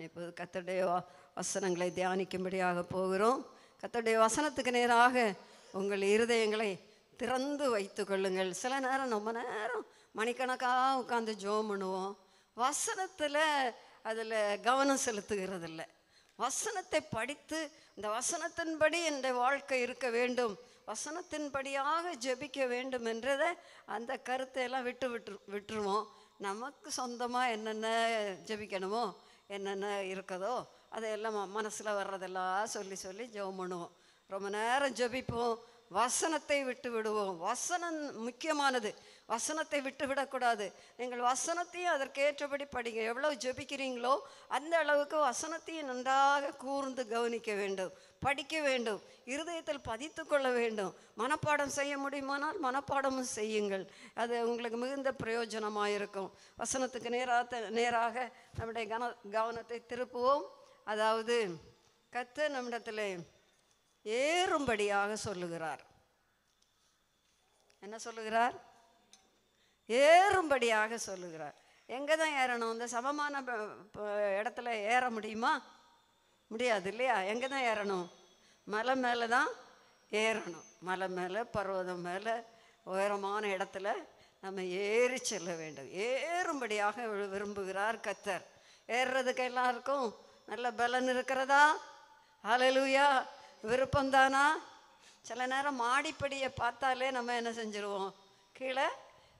இப்போது கத்தடைய வசனங்களை தியானிக்கும்படியாக போகிறோம். கத்தடைய வசனத்துக்கு நேராக உங்கள் இருதயங்களை திறந்து வைத்து கொள்ளுங்கள். சில நேரம் ரொம்ப நேரம் மணிக்கணக்காக உட்காந்து ஜோம் பண்ணுவோம். வசனத்தில் அதில் கவனம் செலுத்துகிறது இல்லை வசனத்தை படித்து இந்த வசனத்தின்படி என்ற வாழ்க்கை இருக்க வேண்டும். வசனத்தின்படியாக ஜெபிக்க வேண்டும் என்றதை அந்த கருத்தை எல்லாம் விட்டு விட்டு விட்டுருவோம். நமக்கு சொந்தமாக என்னென்ன ஜெபிக்கணுமோ என்னென்ன இருக்குதோ அதையெல்லாம் மனசில் வர்றதெல்லாம் சொல்லி சொல்லி ஜெபம் பண்ணுவோம். ரொம்ப நேரம் ஜெபிப்போம். வசனத்தை விட்டு விடுவோம். வசனம் முக்கியமானது. வசனத்தை விட்டு விடக்கூடாது. நீங்கள் வசனத்தையும் அதற்கேற்றபடி படிங்க. எவ்வளவு ஜெபிக்கிறீங்களோ அந்த அளவுக்கு வசனத்தையும் நன்றாக கூர்ந்து கவனிக்க வேண்டும். படிக்க வேண்டும். இருதயத்தில் பதித்து கொள்ள வேண்டும். மனப்பாடம் செய்ய முடியுமானால் மனப்பாடமும் செய்யுங்கள். அது உங்களுக்கு மிகுந்த பிரயோஜனமாக இருக்கும் வசனத்துக்கு நேராக நேராக நம்முடைய கன கவனத்தை திருப்புவோம். அதாவது கத்த நம்மிடத்தில் ஏறும்படியாக சொல்லுகிறார். என்ன சொல்லுகிறார்? ஏறும்படியாக சொல்லுகிறார். எங்கே தான் ஏறணும்? இந்த சமமான இடத்துல ஏற முடியுமா? முடியாது இல்லையா? எங்கே தான் ஏறணும்? மலை மேலே தான் ஏறணும். மலை மேலே பர்வதம் மேலே உயரமான இடத்துல நம்ம ஏறி செல்ல வேண்டும். ஏறும்படியாக வி- விரும்புகிறார் கத்தர். ஏறுறதுக்கு எல்லாருக்கும் நல்ல பலன் இருக்கிறதா? ஹalleluya விருப்பம்தானா? சில நேரம் மாடிப்படியை பார்த்தாலே நம்ம என்ன செஞ்சுருவோம்? கீழே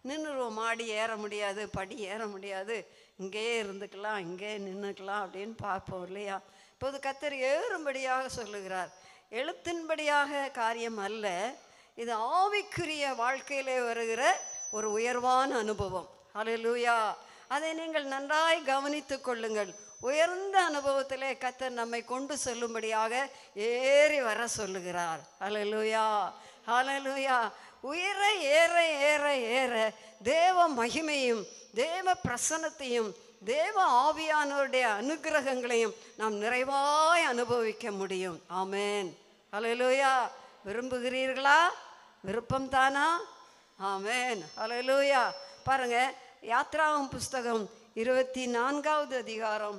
நின்றுருவோம் மாடி ஏற முடியாது படி ஏற முடியாது. இங்கேயே இருந்துக்கலாம் இங்கேயே நின்றுக்கலாம் அப்படின்னு பார்ப்போம் இல்லையா? இப்போது கத்தர் ஏறும்படியாக சொல்லுகிறார். எழுத்தின்படியாக காரியம் அல்ல. இது ஆவிக்குரிய வாழ்க்கையிலே வருகிற ஒரு உயர்வான அனுபவம். ஹalleluya. அதை நீங்கள் நன்றாய் கவனித்து கொள்ளுங்கள். உயர்ந்த அனுபவத்திலே கத்தர் நம்மை கொண்டு செல்லும்படியாக ஏறி வர சொல்லுகிறார். அலலுயா அலலுயா உயர ஏற ஏற ஏற தேவ மகிமையும் தேவ பிரசன்னத்தையும் தேவ ஆவியானவருடைய அனுக்கிரகங்களையும் நாம் நிறைவாய் அனுபவிக்க முடியும். ஆமேன் அலலுயா விரும்புகிறீர்களா? விருப்பம் தானா ஆமென் ஹalleluya பாருங்க யாத்ராவும் புஸ்தகம் இருபத்தி நான்காவது அதிகாரம்.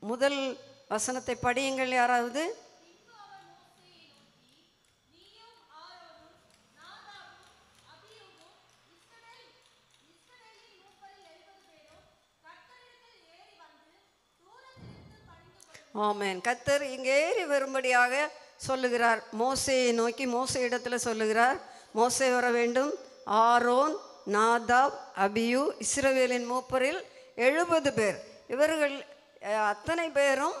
முதல் வசனத்தை படியுங்கள் யாராவது. ஆமேன். கத்தர் இங்கே ஏறி வரும்படியாக சொல்லுகிறார். மோசையை நோக்கி மோசை இடத்துல சொல்லுகிறார். மோசை வர வேண்டும். ஆரோன் நாதாப் அபியு இஸ்ரவேலின் மூப்பரில் எழுபது பேர். இவர்கள் அத்தனை பேரும்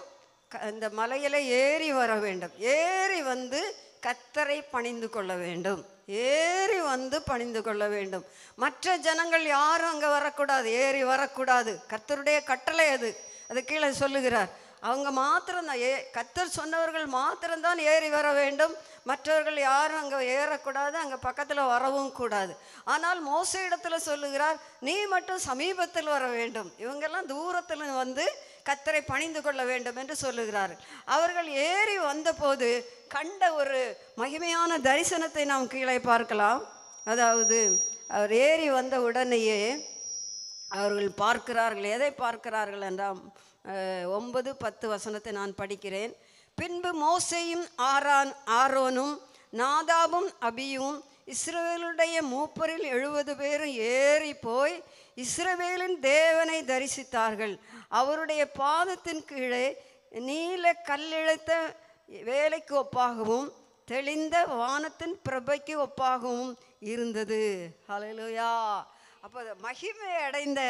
க- இந்த மலையில் ஏறி வர வேண்டும். ஏறி வந்து கத்தரை பணிந்து கொள்ள வேண்டும். ஏறி வந்து பணிந்து கொள்ள வேண்டும். மற்ற ஜனங்கள் யாரும் அங்கே வரக்கூடாது. ஏறி வரக்கூடாது. கத்தருடைய கட்டளை அது. அது கீழே சொல்லுகிறார். அவங்க மாத்திரம்தான் ஏ கத்தர் சொன்னவர்கள் மாத்திரம்தான் ஏறி வர வேண்டும். மற்றவர்கள் யாரும் அங்கே ஏறக்கூடாது அங்கே பக்கத்தில் வரவும் கூடாது. ஆனால் மோச இடத்துல சொல்லுகிறார் நீ மட்டும் சமீபத்தில் வர வேண்டும். இவங்கெல்லாம் தூரத்தில் வந்து கத்தரை பணிந்து கொள்ள வேண்டும் என்று சொல்லுகிறார் அவர்கள் ஏறி வந்தபோது கண்ட ஒரு மகிமையான தரிசனத்தை நாம் கீழே பார்க்கலாம். அதாவது அவர் ஏறி வந்த உடனேயே அவர்கள் பார்க்கிறார்கள். எதை பார்க்கிறார்கள் என்றால் ஒன்பது பத்து வசனத்தை நான் படிக்கிறேன். பின்பு மோசையும் ஆரான் ஆரோனும் நாதாபும் அபியும் இஸ்ரவேலுடைய மூப்பரில் எழுபது பேரும் ஏறி போய் இஸ்ரவேலின் தேவனை தரிசித்தார்கள். அவருடைய பாதத்தின் கீழே நீல கல்லெழுத்த வேலைக்கு ஒப்பாகவும் தெளிந்த வானத்தின் பிரபைக்கு ஒப்பாகவும் இருந்தது. ஹalleluya அப்போ மகிமை அடைந்த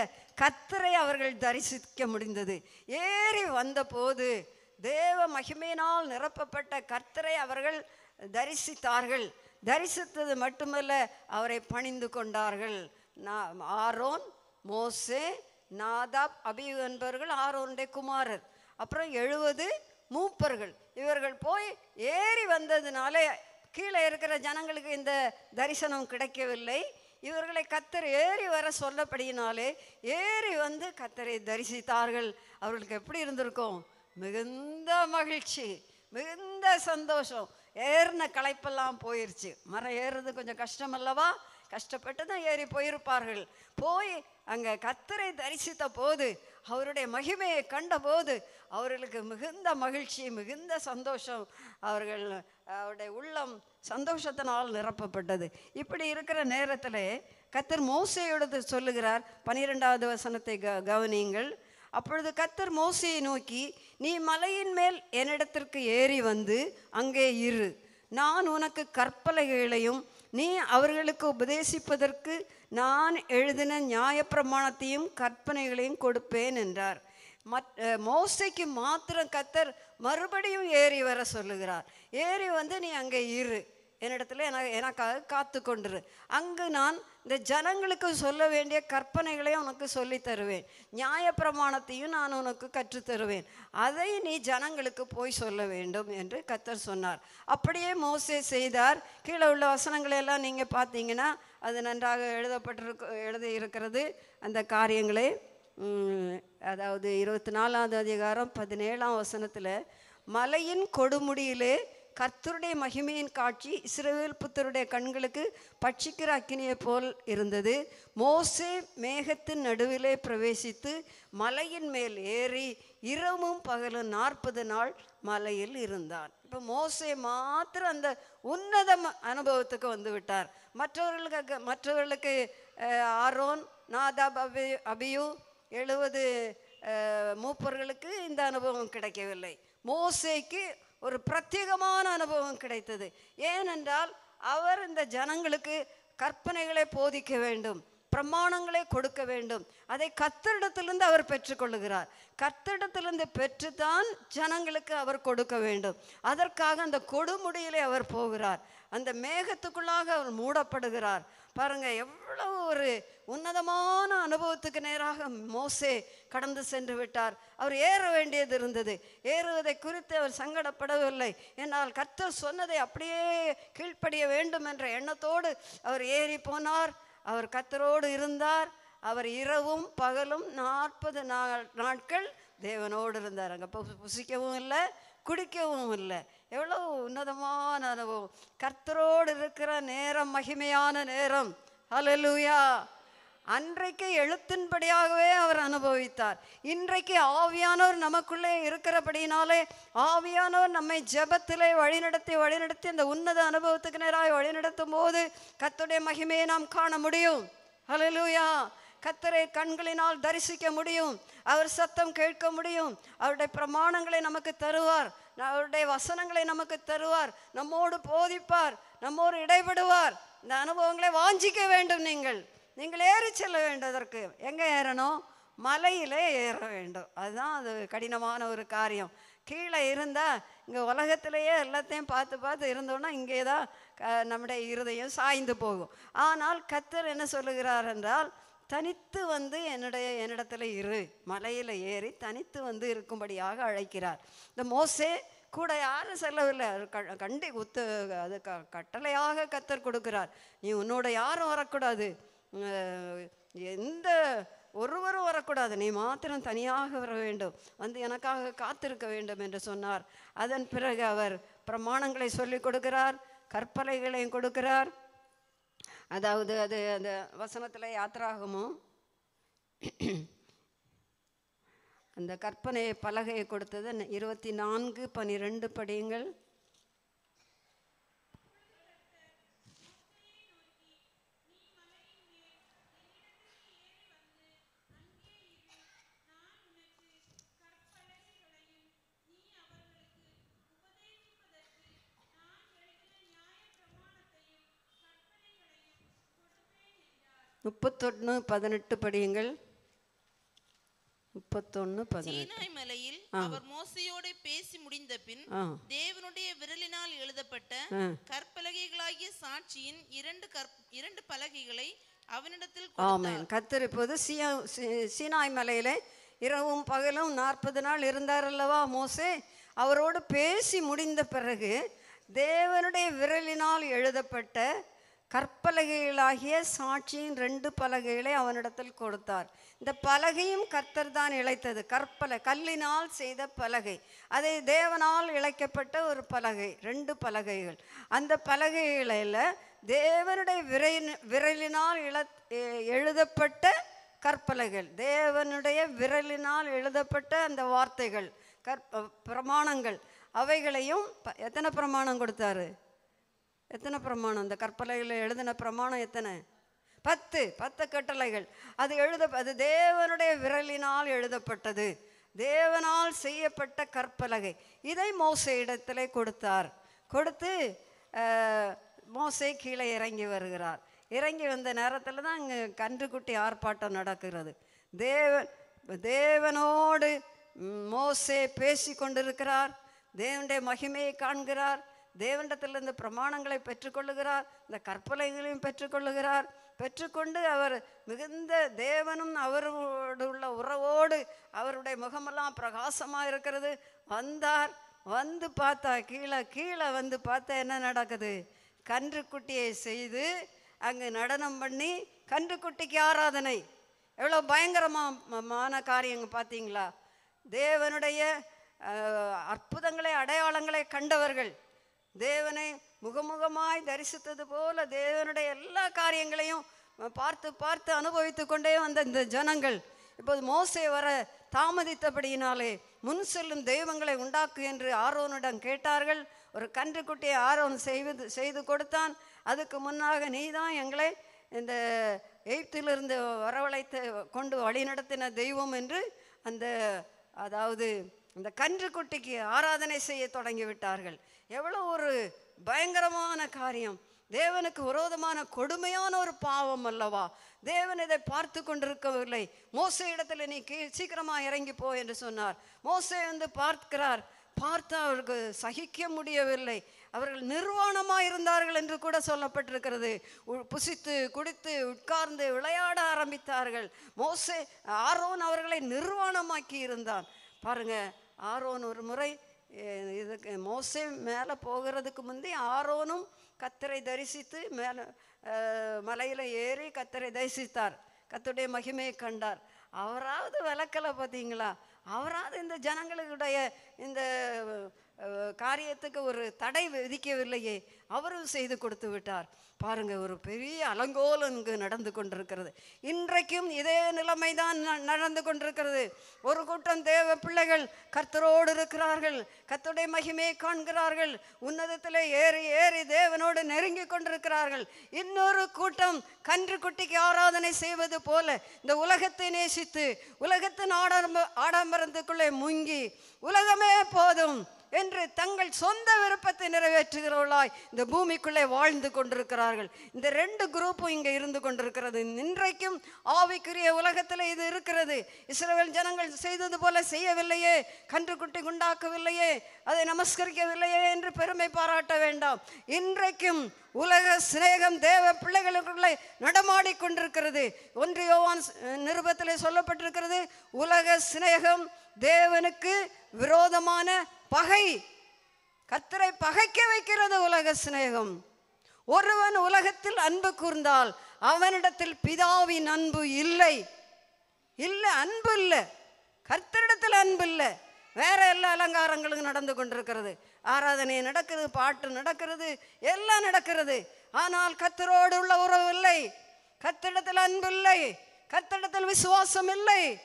கத்தரை அவர்கள் தரிசிக்க முடிந்தது. ஏறி வந்தபோது தேவ மகிமையினால் நிரப்பப்பட்ட கர்த்தரை அவர்கள் தரிசித்தார்கள். தரிசித்தது மட்டுமல்ல அவரை பணிந்து கொண்டார்கள். நா- ஆரோன் மோசே நாதாப் அபியூ என்பவர்கள் ஆரோனுடைய குமாரர். அப்புறம் எழுபது மூப்பர்கள். இவர்கள் போய் ஏறி வந்ததுனால கீழே இருக்கிற ஜனங்களுக்கு இந்த தரிசனம் கிடைக்கவில்லை. இவர்களை கத்தர் ஏறி வர சொல்லப்படியினாலே ஏறி வந்து கத்தரை தரிசித்தார்கள். அவர்களுக்கு எப்படி இருந்திருக்கும்? மிகுந்த மகிழ்ச்சி மிகுந்த சந்தோஷம். ஏறின களைப்பெல்லாம் போயிருச்சு. மரம் ஏறுறது கொஞ்சம் கஷ்டம் அல்லவா? கஷ்டப்பட்டு தான் ஏறி போயிருப்பார்கள். போய் அங்கே கத்தரை தரிசித்த போது அவருடைய மகிமையை கண்டபோது அவர்களுக்கு மிகுந்த மகிழ்ச்சி மிகுந்த சந்தோஷம். அவர்கள் அவருடைய உள்ளம் சந்தோஷத்தினால் நிரப்பப்பட்டது. இப்படி இருக்கிற நேரத்தில் கத்தர் மோசையோடு சொல்லுகிறார். பனிரெண்டாவது வசனத்தை க கவனியுங்கள். அப்பொழுது கத்தர் மோசையை நோக்கி நீ மலையின் மேல் என்னிடத்திற்கு ஏறி வந்து அங்கே இரு. நான் உனக்கு கற்பலைகளையும் நீ அவர்களுக்கு உபதேசிப்பதற்கு நான் எழுதின நியாயப்பிரமாணத்தையும் கற்பனைகளையும் கொடுப்பேன் என்றார். மத் மோசைக்கு மாத்திரம் கத்தர் மறுபடியும் ஏறி வர சொல்லுகிறார். ஏறி வந்து நீ அங்கே இரு. என்னிடத்துல என எனக்காக காத்து கொண்டிரு அங்கு நான் இந்த ஜனங்களுக்கு சொல்ல வேண்டிய கற்பனைகளை உனக்கு சொல்லித் தருவேன். நியாயப்பிரமாணத்தையும் நான் உனக்கு கற்றுத் தருவேன். அதை நீ ஜனங்களுக்கு போய் சொல்ல வேண்டும் என்று கத்தர் சொன்னார். அப்படியே மோசே செய்தார். கீழே உள்ள வசனங்களை எல்லாம் நீங்கள் பார்த்தீங்கன்னா அது நன்றாக எழுதப்பட்டிருக்கு எழுதி இருக்கிறது. அந்த காரியங்களை அதாவது இருபத்தி நாலாவது அதிகாரம் பதினேழாம் வசனத்தில் மலையின் கொடுமுடியிலே கர்த்தருடைய மகிமையின் காட்சி இஸ்ரவேல் புத்தருடைய கண்களுக்கு பட்சிக்கிற அக்கினியைப் போல் இருந்தது. மோசே மேகத்தின் நடுவிலே பிரவேசித்து மலையின் மேல் ஏறி இரவும் பகலும் நாற்பது நாள் மலையில் இருந்தான் இப்போ மோசே மாத்திரம் அந்த உன்னத அனுபவத்துக்கு வந்து விட்டார். மற்றவர்களுக்கு மற்றவர்களுக்கு ஆரோன் நாதாப் அபி அபியு எழுபது மூப்பர்களுக்கு இந்த அனுபவம் கிடைக்கவில்லை. மோசைக்கு ஒரு பிரத்யேகமான அனுபவம் கிடைத்தது. ஏனென்றால் அவர் இந்த ஜனங்களுக்கு கற்பனைகளை போதிக்க வேண்டும் பிரமாணங்களை கொடுக்க வேண்டும். அதை கத்தரிடத்திலிருந்து அவர் பெற்றுக்கொள்ளுகிறார். கத்தரிடத்திலிருந்து பெற்றுத்தான் ஜனங்களுக்கு அவர் கொடுக்க வேண்டும். அதற்காக அந்த கொடுமுடியிலே அவர் போகிறார். அந்த மேகத்துக்குள்ளாக அவர் மூடப்படுகிறார். பாருங்கள் எவ்வளவு ஒரு உன்னதமான அனுபவத்துக்கு நேராக மோசே கடந்து சென்று விட்டார். அவர் ஏற வேண்டியது இருந்தது. ஏறுவதை குறித்து அவர் சங்கடப்படவில்லை. என்னால் கர்த்தர் சொன்னதை அப்படியே கீழ்ப்படிய வேண்டும் என்ற எண்ணத்தோடு அவர் ஏறி போனார். அவர் கத்தரோடு இருந்தார். அவர் இரவும் பகலும் நாற்பது நாள் நாட்கள் தேவனோடு இருந்தார். அங்கே புசிக்கவும் இல்லை குடிக்கவும் இல்லை. எவ்வளோ உன்னதமான அனுபவம். கர்த்தரோடு இருக்கிற நேரம் மகிமையான நேரம். அலலூயா அன்றைக்கு எழுத்தின்படியாகவே அவர் அனுபவித்தார். இன்றைக்கு ஆவியானோர் நமக்குள்ளே இருக்கிறபடினாலே ஆவியானோர் நம்மை ஜபத்திலே வழிநடத்தி வழிநடத்தி அந்த உன்னத அனுபவத்துக்கு நேராக வழிநடத்தும் போது கத்துடைய மகிமையை நாம் காண முடியும். அலலூயா கத்தரை கண்களினால் தரிசிக்க முடியும். அவர் சத்தம் கேட்க முடியும். அவருடைய பிரமாணங்களை நமக்கு தருவார். அவருடைய வசனங்களை நமக்கு தருவார். நம்மோடு போதிப்பார். நம்மோடு இடைபடுவார். இந்த அனுபவங்களை வாஞ்சிக்க வேண்டும் நீங்கள். நீங்கள் ஏறி செல்ல வேண்டதற்கு எங்கே ஏறணும்? மலையிலே ஏற வேண்டும். அதுதான் அது கடினமான ஒரு காரியம். கீழே இருந்தால் இங்கே உலகத்திலேயே எல்லாத்தையும் பார்த்து பார்த்து இருந்தோன்னா இங்கே தான் க- நம்முடைய இருதயம் சாய்ந்து போகும். ஆனால் கத்தர் என்ன சொல்லுகிறார் என்றால் தனித்து வந்து என்னுடைய என்னிடத்துல இரு மலையில் ஏறி தனித்து வந்து இருக்கும்படியாக அழைக்கிறார். இந்த மோசே கூட யாரும் செல்லவில்லை. க- கண்டி உத்து அது க கட்டளையாக கத்தர் கொடுக்கிறார். நீ உன்னோட யாரும் வரக்கூடாது. எந்த ஒருவரும் வரக்கூடாது. நீ மாத்திரம் தனியாக வர வேண்டும். வந்து எனக்காக காத்திருக்க வேண்டும் என்று சொன்னார். அதன் பிறகு அவர் பிரமாணங்களை சொல்லிக் கொடுக்கிறார். கற்பலைகளையும் கொடுக்கிறார். அதாவது அது அந்த வசனத்தில் யாத்திராகமோ அந்த கற்பனை பலகையை கொடுத்தது. இருபத்தி நான்கு பனிரெண்டு படியுங்கள். முப்பத்தொன்று பதினெட்டு படியுங்கள். சீனாய் மலையில் அவர் மோசையோடு பேசி முடிந்த பின் தேவனுடைய விரலினால் எழுதப்பட்ட. கற்பலகைகளாகிய சாட்சியின் இரண்டு இரண்டு பலகைகளை அவனிடத்தில் ஆமென். கத்தர் இப்போது சியா சி- சீனாய் மலையிலே இரவும் பகலும் நாற்பது நாள் இருந்தார் அல்லவா மோசே? அவரோடு பேசி முடிந்த பிறகு தேவனுடைய விரலினால் எழுதப்பட்ட கற்பலகைகளாகிய சாட்சியின் ரெண்டு பலகைகளை அவனிடத்தில் கொடுத்தார். இந்த பலகையும் கர்த்தர் தான் இழைத்தது. கற்பலை கல்லினால் செய்த பலகை. அதை தேவனால் இழைக்கப்பட்ட ஒரு பலகை ரெண்டு பலகைகள். அந்த பலகைகளில் தேவனுடைய விரை விரலினால் இழ எழுதப்பட்ட கற்பலைகள் தேவனுடைய விரலினால் எழுதப்பட்ட அந்த வார்த்தைகள் கற்ப பிரமாணங்கள். அவைகளையும் ப- எத்தனை பிரமாணம் கொடுத்தாரு? எத்தனை பிரமாணம்? அந்த கற்பலையில் எழுதின பிரமாணம் எத்தனை? பத்து. பத்து கட்டளைகள். அது எழுத அது தேவனுடைய விரலினால் எழுதப்பட்டது. தேவனால் செய்யப்பட்ட கற்பலகை. இதை மோசே இடத்திலே கொடுத்தார். கொடுத்து மோசை கீழே இறங்கி வருகிறார். இறங்கி வந்த நேரத்தில் தான் அங்கே கன்றுக்குட்டி ஆர்ப்பாட்டம் நடக்கிறது. தேவன் தேவனோடு மோசே பேசி கொண்டிருக்கிறார் தேவனுடைய மகிமையை காண்கிறார். தேவனிடத்திலிருந்து பிரமாணங்களை பெற்றுக்கொள்ளுகிறார் இந்த கற்பலைகளையும் பெற்றுக்கொள்ளுகிறார். பெற்றுக்கொண்டு அவர் மிகுந்த தேவனும் அவரோடு உள்ள உறவோடு அவருடைய முகமெல்லாம் பிரகாசமாக இருக்கிறது. வந்தார் வந்து பார்த்தா கீழே கீழே வந்து பார்த்தா என்ன நடக்குது? கன்றுக்குட்டியை செய்து அங்கு நடனம் பண்ணி கன்றுக்குட்டிக்கு ஆராதனை. எவ்வளோ பயங்கரமான காரியங்க பார்த்தீங்களா? தேவனுடைய அற்புதங்களை அடையாளங்களை கண்டவர்கள். தேவனை முகமுகமாய் தரிசித்தது போல தேவனுடைய எல்லா காரியங்களையும் பார்த்து பார்த்து அனுபவித்து கொண்டே வந்த இந்த ஜனங்கள் இப்போது மோசே வர தாமதித்தபடியினாலே முன் செல்லும் தெய்வங்களை உண்டாக்கு என்று ஆரோனிடம் கேட்டார்கள். ஒரு கன்றுக்குட்டியை ஆரோன் செய்வது செய்து கொடுத்தான். அதுக்கு முன்னாக நீதான் எங்களை இந்த எய்ப்திலிருந்து வரவழைத்து கொண்டு வழிநடத்தின தெய்வம் என்று அந்த அதாவது இந்த கன்றுக்குட்டிக்கு ஆராதனை செய்ய தொடங்கி விட்டார்கள் எவ்வளோ ஒரு பயங்கரமான காரியம். தேவனுக்கு விரோதமான கொடுமையான ஒரு பாவம் அல்லவா? தேவன் இதை பார்த்து கொண்டிருக்கவில்லை. மோச இடத்துல நீ கீ சீக்கிரமாக இறங்கி போ என்று சொன்னார். மோசே வந்து பார்க்கிறார். பார்த்து அவருக்கு சகிக்க முடியவில்லை. அவர்கள் நிர்வாணமாக இருந்தார்கள் என்று கூட சொல்லப்பட்டிருக்கிறது. உ- புசித்து குடித்து உட்கார்ந்து விளையாட ஆரம்பித்தார்கள். மோசே ஆரோன் அவர்களை நிர்வாணமாக்கி இருந்தான். பாருங்க ஆரோன் ஒரு முறை இதுக்கு மோசே மேலே போகிறதுக்கு முந்தி ஆரோனும் கத்தரை தரிசித்து மேலே மலையில் ஏறி கத்தரை தரிசித்தார். கத்துடைய மகிமையை கண்டார். அவராவது விளக்கலை பார்த்தீங்களா அவராவது இந்த ஜனங்களுடைய இந்த காரியத்துக்கு ஒரு தடை விதிக்கவில்லையே அவரும் செய்து கொடுத்து விட்டார். பாருங்க ஒரு பெரிய அலங்கோலம் இங்கு நடந்து கொண்டிருக்கிறது. இன்றைக்கும் இதே நிலைமை தான் நடந்து கொண்டிருக்கிறது. ஒரு கூட்டம் தேவ பிள்ளைகள் கர்த்தரோடு இருக்கிறார்கள். கர்த்தருடைய மகிமையை காண்கிறார்கள். உன்னதத்தில் ஏறி ஏறி தேவனோடு நெருங்கி கொண்டிருக்கிறார்கள். இன்னொரு கூட்டம் கன்று குட்டிக்கு ஆராதனை செய்வது போல இந்த உலகத்தை நேசித்து உலகத்தின் ஆடம்ப ஆடம்பரத்துக்குள்ளே முங்கி உலகமே போதும். என்று தங்கள் சொந்த விருப்பத்தை நிறைவேற்றுகிறவர்களாய் இந்த பூமிக்குள்ளே வாழ்ந்து கொண்டிருக்கிறார்கள். இந்த ரெண்டு குரூப்பும் இங்கே இருந்து கொண்டிருக்கிறது. இன்றைக்கும் ஆவிக்குரிய உலகத்தில் இது இருக்கிறது. இஸ்ரேல் ஜனங்கள் செய்தது போல செய்யவில்லையே. கன்றுக்குட்டி உண்டாக்கவில்லையே அதை நமஸ்கரிக்கவில்லையே என்று பெருமை பாராட்ட வேண்டாம். இன்றைக்கும் உலக சிநேகம் தேவ பிள்ளைகளுக்குள்ளே நடமாடி கொண்டிருக்கிறது. ஒன்று யோவான் நிருபத்தில் சொல்லப்பட்டிருக்கிறது உலக சிநேகம் தேவனுக்கு விரோதமான பகை கத்தரை பகைக்க வைக்கிறது உலக சிநேகம். ஒருவன் உலகத்தில் அன்பு கூர்ந்தால் அவனிடத்தில் பிதாவின் அன்பு இல்லை. இல்லை அன்பு இல்லை. கர்த்தரிடத்தில் அன்பு இல்லை. வேற எல்லா அலங்காரங்களும் நடந்து கொண்டிருக்கிறது. ஆராதனை நடக்கிறது பாட்டு நடக்கிறது எல்லாம் நடக்கிறது. ஆனால் கத்தரோடு உள்ள உறவு இல்லை. கத்திடத்தில் அன்பு இல்லை. கத்திடத்தில் விசுவாசம் இல்லை.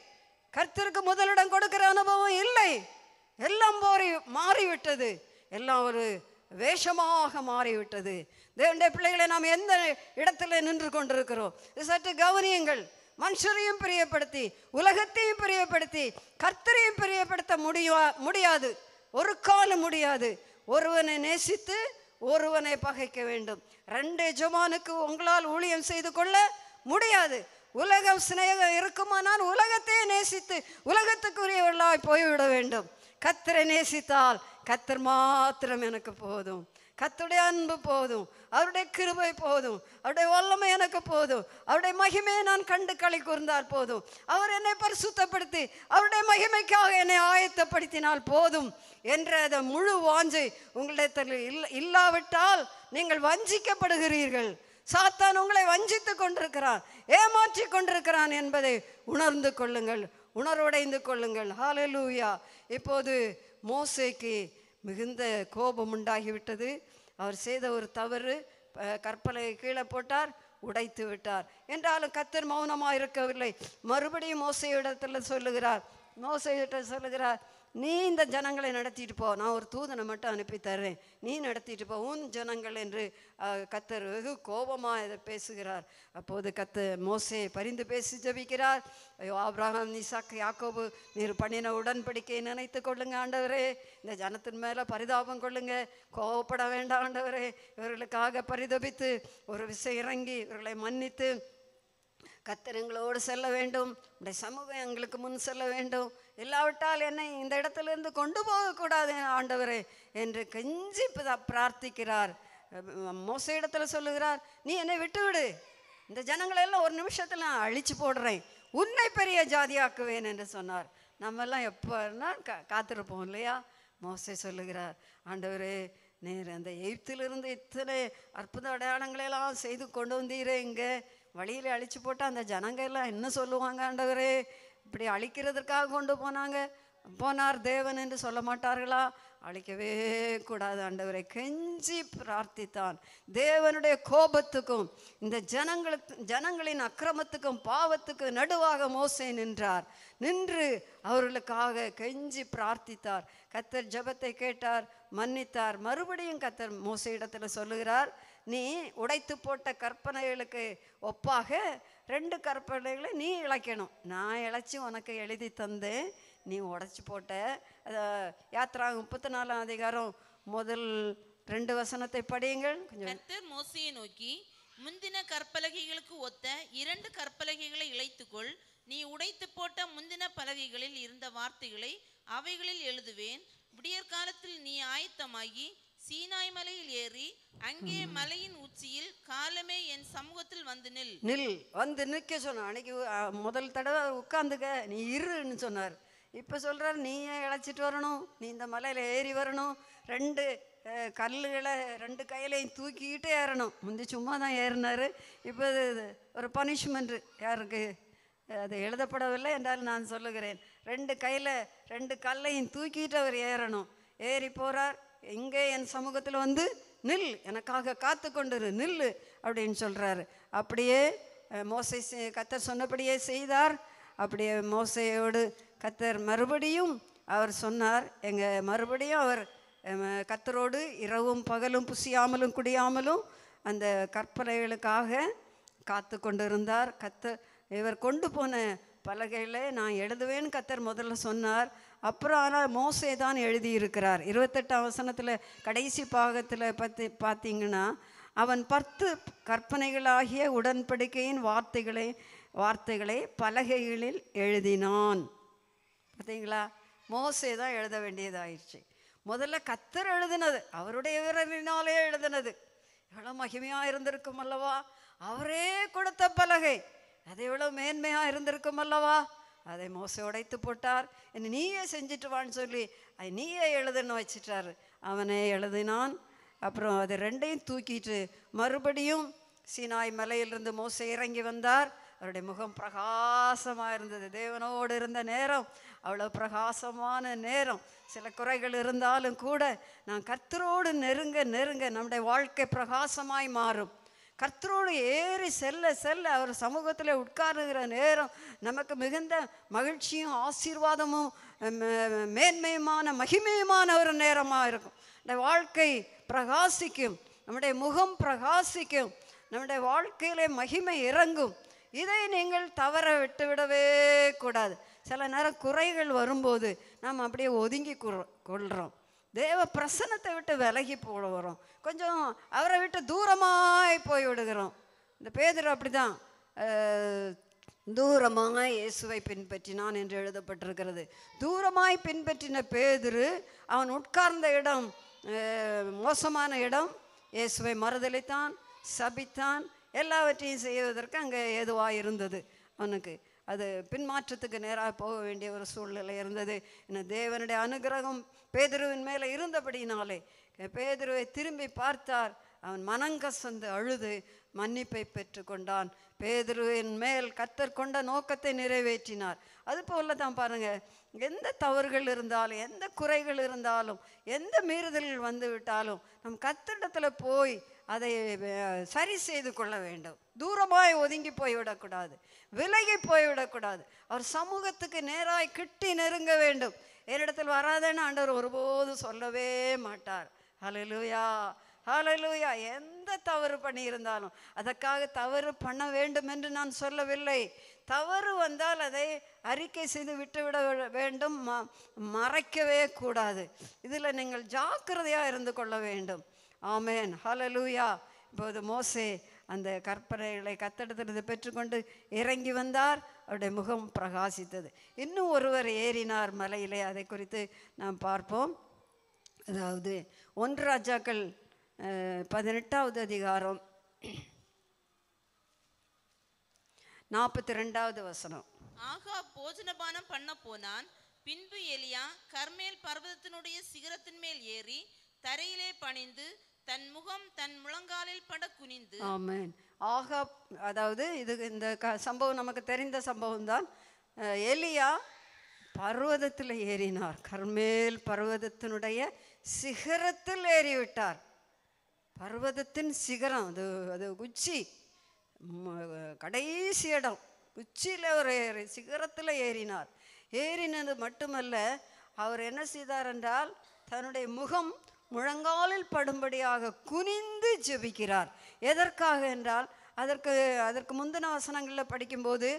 கர்த்தருக்கு முதலிடம் கொடுக்கிற அனுபவம் இல்லை. எல்லாம் போரி மாறிவிட்டது. எல்லாம் ஒரு வேஷமாக மாறிவிட்டது. தேவனுடைய பிள்ளைகளை நாம் எந்த இடத்துல நின்று கொண்டிருக்கிறோம்? இது சற்று கவனியுங்கள். மனுஷரையும் பிரியப்படுத்தி உலகத்தையும் பிரியப்படுத்தி கர்த்தரையும் பிரியப்படுத்த முடியா முடியாது. ஒரு காலம் முடியாது. ஒருவனை நேசித்து ஒருவனை பகைக்க வேண்டும். ரெண்டு எஜமானுக்கு உங்களால் ஊழியம் செய்து கொள்ள முடியாது. உலகம் சிநேகம் இருக்குமானால் உலகத்தையே நேசித்து உலகத்துக்குரியவர்களாய் போய்விட வேண்டும். கத்தரை நேசித்தால் கத்தர் மாத்திரம் எனக்கு போதும். கத்துடைய அன்பு போதும். அவருடைய கிருபை போதும். அவருடைய வல்லமை எனக்கு போதும். அவருடைய மகிமையை நான் கண்டு களி கூர்ந்தால் போதும். அவர் என்னை பரிசுத்தப்படுத்தி அவருடைய மகிமைக்காக என்னை ஆயத்தப்படுத்தினால் போதும் என்ற அந்த முழு வாஞ்சை உங்களிடத்தில் இல்ல இல்லாவிட்டால் நீங்கள் வஞ்சிக்கப்படுகிறீர்கள். சாத்தான் உங்களை வஞ்சித்து கொண்டிருக்கிறான் ஏமாற்றி கொண்டிருக்கிறான் என்பதை உணர்ந்து கொள்ளுங்கள் உணர்வடைந்து கொள்ளுங்கள். ஹalleluya இப்போது மோசைக்கு மிகுந்த கோபம் உண்டாகிவிட்டது. அவர் செய்த ஒரு தவறு கற்பலை கீழே போட்டார் உடைத்து விட்டார். என்றாலும் கத்தர் மௌனமாக இருக்கவில்லை மறுபடியும் மோசையிடத்தில் சொல்லுகிறார். மோசையிட்ட சொல்லுகிறார் நீ இந்த ஜனங்களை நடத்திட்டு போ. நான் ஒரு தூதனை மட்டும் அனுப்பி தர்றேன். நீ நடத்திட்டு போ. உன் ஜனங்கள் என்று கத்தர் வெகு கோபமாக இதை பேசுகிறார். அப்போது கத்து மோசே பரிந்து பேசி ஜெபிக்கிறார். ஐயோ ஆபிரகாம் நிசாக் யாக்கோபு நீர் பண்ணின உடன்படிக்கையை நினைத்து கொள்ளுங்க ஆண்டவரே. இந்த ஜனத்தின் மேலே பரிதாபம் கொள்ளுங்க. கோவப்பட வேண்டாம் ஆண்டவரே. இவர்களுக்காக பரிதபித்து ஒரு விசை இறங்கி இவர்களை மன்னித்து கத்தர் எங்களோடு செல்ல வேண்டும். உடைய சமூகம் எங்களுக்கு முன் செல்ல வேண்டும். இல்லாவிட்டால் என்னை இந்த இடத்திலிருந்து கொண்டு போகக்கூடாது ஆண்டவரே என்று கெஞ்சி பிதா- பிரார்த்திக்கிறார். மோச இடத்துல சொல்லுகிறார் நீ என்னை விட்டுவிடு. இந்த ஜனங்களை எல்லாம் ஒரு நிமிஷத்தில் நான் அழிச்சு போடுறேன். உன்னை பெரிய ஜாதியாக்குவேன் என்று சொன்னார். நம்மெல்லாம் எப்போனா கா காத்திருப்போம் இல்லையா? மோசை சொல்லுகிறார் ஆண்டவரே நீர் அந்த எய்ப்திலிருந்து இத்தனை அற்புத அடையாளங்களை எல்லாம் செய்து கொண்டு வந்தீரே இங்கே. வழியில் அழிச்சு போட்டால் அந்த ஜனங்கள் எல்லாம் என்ன சொல்லுவாங்க ஆண்டவரே? இப்படி அழிக்கிறதுக்காக கொண்டு போனாங்க. போனார் தேவன் என்று சொல்ல மாட்டார்களா? அழிக்கவே கூடாது ஆண்டவரை. கெஞ்சி பிரார்த்தித்தான். தேவனுடைய கோபத்துக்கும் இந்த ஜனங்களுக்கு ஜனங்களின் அக்கிரமத்துக்கும் பாவத்துக்கும் நடுவாக மோசை நின்றார். நின்று அவர்களுக்காக கெஞ்சி பிரார்த்தித்தார். கத்தர் ஜெபத்தை கேட்டார் மன்னித்தார். மறுபடியும் கத்தர் மோசே இடத்துல சொல்லுகிறார் நீ உடைத்து போட்ட கற்பனைகளுக்கு ஒப்பாக ரெண்டு கற்பனைகளை நீ இழைக்கணும். நான் இழைச்சி உனக்கு எழுதி தந்து நீ உடைச்சி போட்ட அத யாத்ரா முப்பத்தி நாலாம் அதிகாரம் முதல் ரெண்டு வசனத்தை படியுங்கள். கொஞ்சம் கர்த்தர் மோசையை நோக்கி முந்தின கற்பலகைகளுக்கு ஒத்த இரண்டு கற்பலகைகளை இழைத்துக்கொள். நீ உடைத்து போட்ட முந்தின பலகைகளில் இருந்த வார்த்தைகளை அவைகளில் எழுதுவேன். விடியற்காலத்தில் நீ ஆயத்தமாகி சீனாய் மலையில் ஏறி அங்கே மலையின் உச்சியில் காலமே என் சமூகத்தில் வந்து நில். நில். வந்து நிற்க சொன்னான் அன்னைக்கு முதல் தடவை உட்காந்துக்க நீ இருன்னு சொன்னார். இப்போ சொல்கிறார் நீ ஏன் இழைச்சிட்டு வரணும்? நீ இந்த மலையில் ஏறி வரணும். ரெண்டு கல்லுகளை ரெண்டு கையிலையும் தூக்கிக்கிட்டு ஏறணும். முந்தி சும்மா தான் ஏறினார். இப்போ ஒரு பனிஷ்மெண்ட்டு யாருக்கு? அது எழுதப்படவில்லை என்றால் நான் சொல்லுகிறேன். ரெண்டு கையில் ரெண்டு கல்லையும் தூக்கிட்டு அவர் ஏறணும். ஏறி போகிறார் இங்கே என் சமூகத்தில் வந்து நில் எனக்காக காத்து கொண்டுரு நில் அப்படின்னு சொல்கிறாரு அப்படியே மோசை கத்தர் சொன்னபடியே செய்தார். அப்படியே மோசையோடு கத்தர் மறுபடியும் அவர் சொன்னார். எங்கள் மறுபடியும் அவர் கத்தரோடு இரவும் பகலும் புசியாமலும் குடியாமலும் அந்த கற்பனைகளுக்காக காத்து கொண்டிருந்தார். கத்த இவர் கொண்டு போன பலகையில் நான் எழுதுவேன்னு கத்தர் முதல்ல சொன்னார். அப்புறம் ஆனால் மோசே தான் எழுதியிருக்கிறார். இருபத்தெட்டு அவசனத்தில் கடைசி பாகத்தில் பற்றி பார்த்தீங்கன்னா அவன் பத்து கற்பனைகளாகிய உடன்படிக்கையின் வார்த்தைகளை வார்த்தைகளை பலகைகளில் எழுதினான். பார்த்தீங்களா மோசே தான் எழுத வேண்டியதாயிடுச்சு. முதல்ல கத்தர் எழுதினது அவருடைய விரலினாலே எழுதினது. எவ்வளோ மகிமையாக இருந்திருக்கும் அல்லவா? அவரே கொடுத்த பலகை அது எவ்வளோ மேன்மையாக இருந்திருக்கும் அல்லவா? அதை மோசை உடைத்து போட்டார். என்னை நீயே செஞ்சுட்டு வான்னு சொல்லி அதை நீயே எழுதுன்னு வச்சிட்டாரு. அவனே எழுதினான். அப்புறம் அது ரெண்டையும் தூக்கிட்டு மறுபடியும் சீனாய் மலையிலிருந்து மோசை இறங்கி வந்தார். அவருடைய முகம் பிரகாசமாக இருந்தது. தேவனோடு இருந்த நேரம் அவ்வளோ பிரகாசமான நேரம். சில குறைகள் இருந்தாலும் கூட நான் கத்தரோடு நெருங்க நெருங்க நம்முடைய வாழ்க்கை பிரகாசமாய் மாறும். கர்த்தரோடு ஏறி செல்ல செல்ல அவர் சமூகத்தில் உட்காருகிற நேரம் நமக்கு மிகுந்த மகிழ்ச்சியும் ஆசீர்வாதமும் மேன்மையுமான மகிமையுமான ஒரு நேரமாக இருக்கும். இந்த வாழ்க்கை பிரகாசிக்கும் நம்முடைய முகம் பிரகாசிக்கும் நம்முடைய வாழ்க்கையிலே மகிமை இறங்கும். இதை நீங்கள் தவற விட்டுவிடவே கூடாது. சில நேரம் குறைகள் வரும்போது நாம் அப்படியே ஒதுங்கி கொள்- தேவ பிரசன்னத்தை விட்டு விலகி போடுகிறோம் கொஞ்சம் அவரை விட்டு தூரமாய் போய் விடுகிறோம். இந்த பேதர் அப்படிதான் தூரமாக இயேசுவை பின்பற்றினான் என்று எழுதப்பட்டிருக்கிறது. தூரமாய் பின்பற்றின பேதுரு அவன் உட்கார்ந்த இடம் மோசமான இடம் இயேசுவை மறுதளித்தான் சபித்தான் எல்லாவற்றையும் செய்வதற்கு அங்கே ஏதுவாக இருந்தது. அவனுக்கு அது பின்மாற்றத்துக்கு நேராக போக வேண்டிய ஒரு சூழ்நிலை இருந்தது. இன்னும் தேவனுடைய அனுகிரகம் பேதுருவின் மேலே இருந்தபடினாலே பேதுருவை திரும்பி பார்த்தார் அவன் மனங்கசந்து அழுது மன்னிப்பை பெற்றுக்கொண்டான். பேதுருவின் மேல் கத்தர் கொண்ட நோக்கத்தை நிறைவேற்றினார். அது போல தான் பாருங்க எந்த தவறுகள் இருந்தாலும் எந்த குறைகள் இருந்தாலும் எந்த மீறுதல்கள் வந்து விட்டாலும் நம் கத்திடத்தில் போய் அதை சரி செய்து கொள்ள வேண்டும். தூரமாய் ஒதுங்கி போய்விடக்கூடாது. விலகி போய்விடக்கூடாது. அவர் சமூகத்துக்கு நேராய் கிட்டி நெருங்க வேண்டும். என்னிடத்தில் வராதேன்னு ஆண்டவர் ஒருபோதும் சொல்லவே மாட்டார். ஹலலூயா ஹலலூயா எந்த தவறு பண்ணியிருந்தாலும் அதற்காக தவறு பண்ண வேண்டும் என்று நான் சொல்லவில்லை. தவறு வந்தால் அதை அறிக்கை செய்து விட்டுவிட வேண்டும் ம- மறைக்கவே கூடாது. இதில் நீங்கள் ஜாக்கிரதையாக இருந்து கொள்ள வேண்டும். ஆமேன். ஹலலூயா இப்போது மோசே அந்த கற்பனைகளை கத்தெடுத்திருந்து பெற்றுக்கொண்டு இறங்கி வந்தார். அவருடைய முகம் பிரகாசித்தது. இன்னும் ஒருவர் ஏறினார் மலையிலே. அதை குறித்து நாம் பார்ப்போம். அதாவது ஒன்று ராஜாக்கள் பதினெட்டாவது அதிகாரம் நாற்பத்தி ரெண்டாவது வசனம். ஆகா போஜனபானம் பண்ண போனான். பின்பு எலியா கர்மேல் பர்வதத்தினுடைய சிகரத்தின் மேல் ஏறி தரையிலே பணிந்து தன் முகம் தன் முழங்காலில் பட குனிந்து ஆமென். ஆகா அதாவது இது இந்த சம்பவம் நமக்கு தெரிந்த சம்பவம் தான் எலியா பர்வதத்தில் ஏறினார். கர்மேல் பர்வதத்தினுடைய சிகரத்தில் ஏறிவிட்டார். பர்வதத்தின் சிகரம் அது அது உச்சி கடைசி இடம். உச்சியில் ஒரு ஏறி சிகரத்தில் ஏறினார். ஏறினது மட்டுமல்ல அவர் என்ன செய்தார் என்றால் தன்னுடைய முகம் முழங்காலில் படும்படியாக குனிந்து ஜெபிக்கிறார். எதற்காக என்றால் அதற்கு அதற்கு முந்தின வசனங்களில் படிக்கும்போது